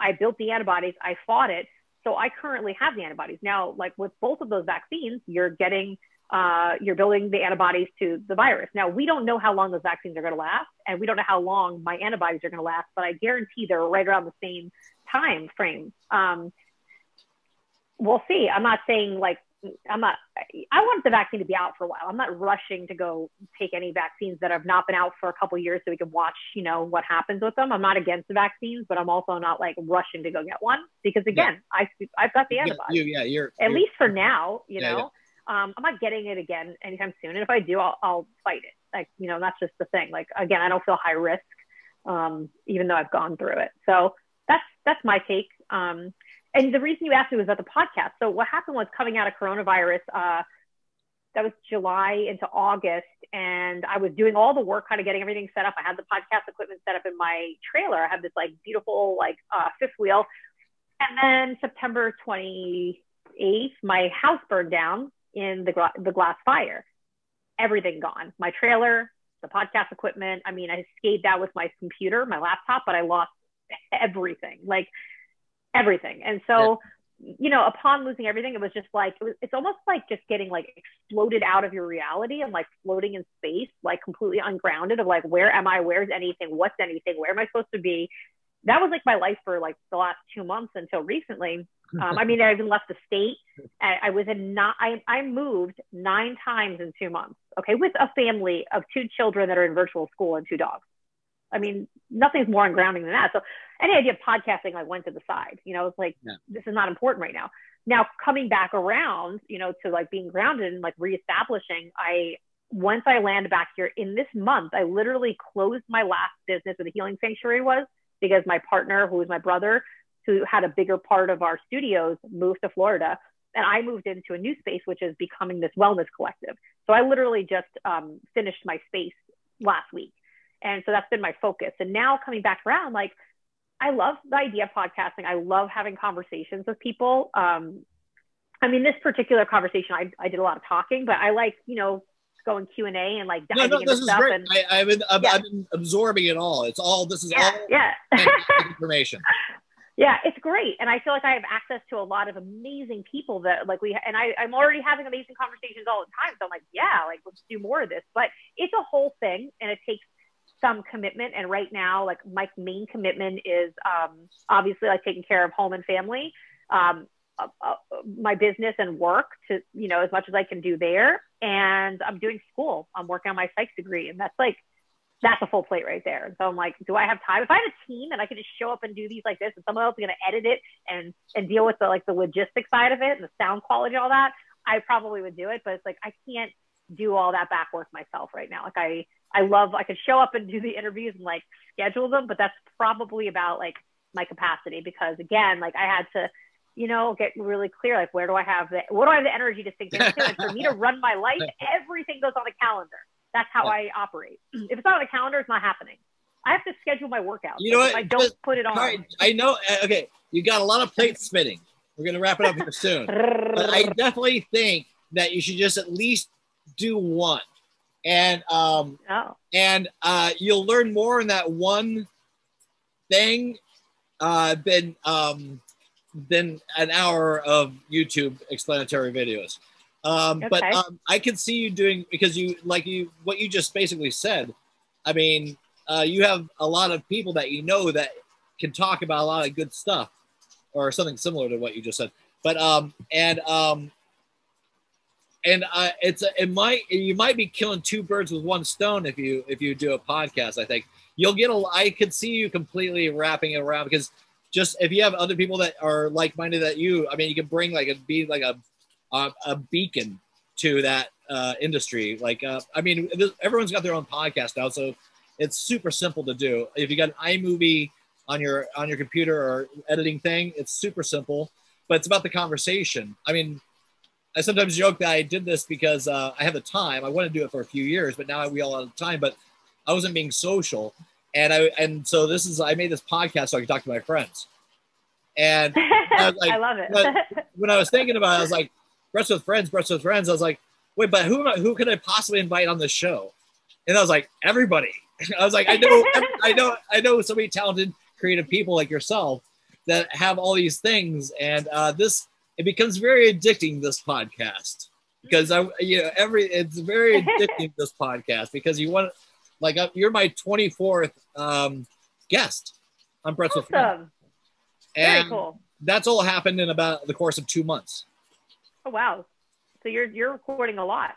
I built the antibodies, I fought it. So I currently have the antibodies. Now, like with both of those vaccines, you're getting, uh, you're building the antibodies to the virus. Now, we don't know how long those vaccines are going to last, and we don't know how long my antibodies are going to last, but I guarantee they're right around the same time frame. Um, we'll see. I'm not saying like I'm not, I want the vaccine to be out for a while. I'm not rushing to go take any vaccines that have not been out for a couple years so we can watch, you know, what happens with them. I'm not against the vaccines, but I'm also not like rushing to go get one because again, yeah. I, I've got the antibodies. You, yeah, you're at you're, least for now, you yeah, know, yeah. Um, I'm not getting it again anytime soon. And if I do, I'll, I'll fight it. Like, you know, that's just the thing. Like, again, I don't feel high risk, um, even though I've gone through it. So that's, that's my take. Um, and the reason you asked me was about the podcast. So what happened was coming out of coronavirus, uh, that was July into August, and I was doing all the work, kind of getting everything set up. I had the podcast equipment set up in my trailer. I had this like beautiful like uh, fifth wheel, and then September 28th, my house burned down in the the glass fire. Everything gone. My trailer, the podcast equipment. I mean, I escaped out with my computer, my laptop, but I lost everything. Like everything. And so, yeah. you know, upon losing everything, it was just like, it was, it's almost like just getting like exploded out of your reality and like floating in space, like completely ungrounded of like, where am I? Where's anything? What's anything? Where am I supposed to be? That was like my life for like the last two months until recently. Um, I mean, I even left the state. I, I was in not, I, I moved nine times in two months. Okay. With a family of two children that are in virtual school and two dogs. I mean, nothing's more ungrounding than that. So any idea of podcasting like went to the side. You know, it's like yeah. this is not important right now. Now coming back around, you know, to like being grounded and like reestablishing, I once I land back here in this month, I literally closed my last business where the healing sanctuary was because my partner, who was my brother, who had a bigger part of our studios, moved to Florida. And I moved into a new space, which is becoming this wellness collective. So I literally just um, finished my space last week. And so that's been my focus. And now coming back around, like I love the idea of podcasting. I love having conversations with people. Um, I mean, this particular conversation, I, I did a lot of talking, but I like, you know, going Q and A and like diving no, no, into stuff. And, I, have been, I've, yeah. I've, been absorbing it all. It's all, this is yeah, all yeah. [laughs] information. Yeah, it's great. And I feel like I have access to a lot of amazing people that like we, and I, I'm already having amazing conversations all the time. So I'm like, yeah, like let's do more of this, but it's a whole thing and it takes some commitment. And right now, like my main commitment is um, obviously like taking care of home and family, um, uh, uh, my business and work to, you know, as much as I can do there. And I'm doing school. I'm working on my psych degree. And that's like, that's a full plate right there. And so I'm like, do I have time? If I had a team and I could just show up and do these like this and someone else is going to edit it and, and deal with the, like the logistic side of it and the sound quality all that, I probably would do it. But it's like, I can't do all that back work myself right now. Like I, I love, I could show up and do the interviews and like schedule them, but that's probably about like my capacity because again, like I had to, you know, get really clear, like where do I have the, what do I have the energy to sink into? and for me to run my life, [laughs] everything goes on the calendar. That's how I operate. [clears throat] If it's not on the calendar, it's not happening. I have to schedule my workout. You know what? I don't put it on. I know. Uh, okay, you got a lot of plate spinning. We're gonna wrap it up here soon. [laughs] but I definitely think that you should just at least do one and um, oh. and uh, you'll learn more in that one thing uh, than um, than an hour of YouTube explanatory videos. Um, okay. But um, I can see you doing because you like you what you just basically said. I mean, uh, you have a lot of people that you know that can talk about a lot of good stuff or something similar to what you just said. But um and um and uh, it's it might you might be killing two birds with one stone if you if you do a podcast. I think you'll get a. I could see you completely wrapping it around because just if you have other people that are like minded that you, I mean, you can bring like a be like a a, a beacon to that uh, industry. Like, uh, I mean, everyone's got their own podcast now, so it's super simple to do. If you got an iMovie on your on your computer or editing thing, it's super simple. But it's about the conversation. I mean, I sometimes joke that I did this because uh, I have the time. I want to do it for a few years, but now we all have time. But I wasn't being social, and I and so this is I made this podcast so I could talk to my friends. And [laughs] I, like, I love it. when I was thinking about it, I was like, "Brett's with friends, Brett's with friends." I was like, "Wait, but who am I, who could I possibly invite on this show?" And I was like, "Everybody." [laughs] I was like, "I know, I know, I know so many talented, creative people like yourself that have all these things, and uh, this it becomes very addicting. This podcast because I, you know, every it's very [laughs] addicting. this podcast because you want like you're my 24th um, guest on Brett's awesome. with Friends. And Very cool. That's all happened in about the course of two months. Oh wow! So you're you're recording a lot.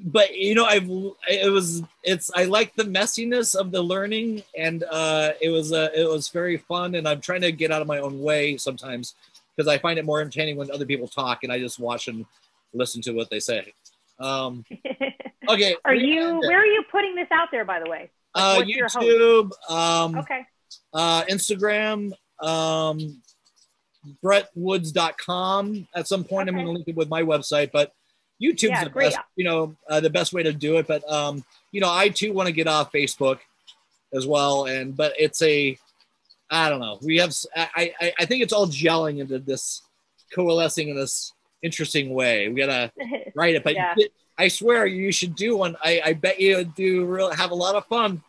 But you know, I've it was it's I like the messiness of the learning, and uh, it was uh, it was very fun, and I'm trying to get out of my own way sometimes because I find it more entertaining when other people talk, and I just watch and listen to what they say. Um, [laughs] okay. are you? Where are you putting this out there? By the way. Like, uh, YouTube. Um, okay. Uh, Instagram. Um, BrettWoods.com. At some point, okay. I'm going to link it with my website, but YouTube's yeah, the great. best. You know, uh, the best way to do it. But um, you know, I too want to get off Facebook as well. And but it's a, I don't know. We have. I I, I think it's all gelling into this, coalescing in this interesting way. We gotta [laughs] write it, but yeah. I swear you should do one. I, I bet you do real have a lot of fun.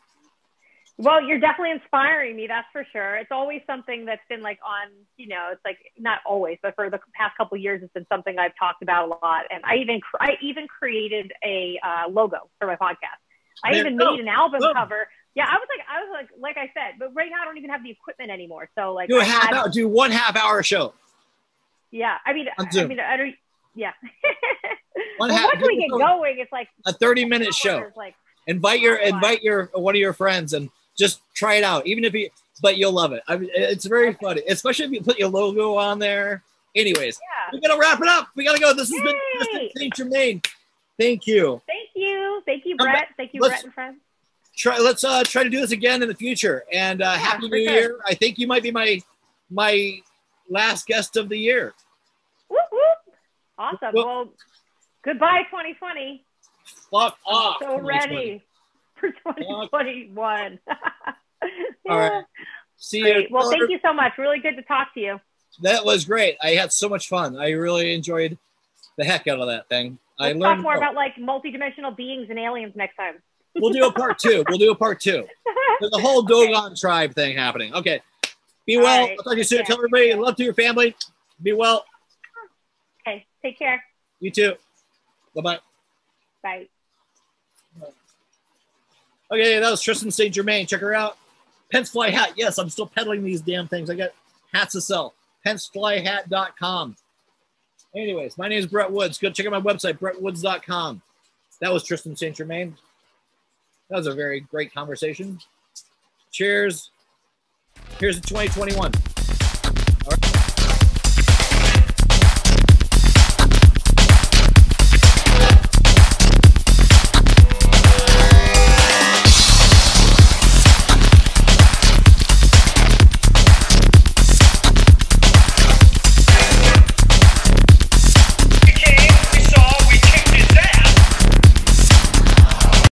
Well, you're definitely inspiring me. That's for sure. It's always something that's been like on, you know, it's like not always, but for the past couple years, it's been something I've talked about a lot. And I even, I even created a uh, logo for my podcast. I even made an album cover. Yeah, I was like, I was like, like I said, but right now I don't even have the equipment anymore. So like, do a half hour, do one half hour show. Yeah, I mean, I mean, I don't. Yeah. [laughs] well, once we get going, it's like a thirty-minute show. Like, invite your invite your one of your friends and just try it out, even if you. But you'll love it. I mean, it's very funny, especially if you put your logo on there. Anyways, yeah. we gotta wrap it up. We gotta go. This has been Saint Germain. Thank you. Thank you. Thank you, Brett. Thank you, let's, Brett and friends. Try. Let's uh, try to do this again in the future. And uh, yeah, happy New sure. Year. I think you might be my my last guest of the year. Whoop, whoop. Awesome. Whoop. Well, goodbye, 2020. Fuck off. So ready for 2021. yeah. [laughs] All right. See great. you. Well, thank you so much. Really good to talk to you. That was great. I had so much fun. I really enjoyed the heck out of that thing. Let's I learned talk more about like multidimensional beings and aliens next time. We'll do a part two. [laughs] We'll do a part two. There's a whole Dogon okay. tribe thing happening. Okay. Be well. Right. I'll talk to you soon. Tell everybody love to your family. Be well. Okay. Take care. You too. Bye-bye. Bye. Okay, that was Tristan St. Germain. Check her out. Pensfly hat. Yes, I'm still peddling these damn things. I got hats to sell. Pensflyhat.com. Anyways, my name is Brett Woods. Go check out my website, brettwoods.com. That was Tristan St. Germain. That was a very great conversation. Cheers. Here's the 2021.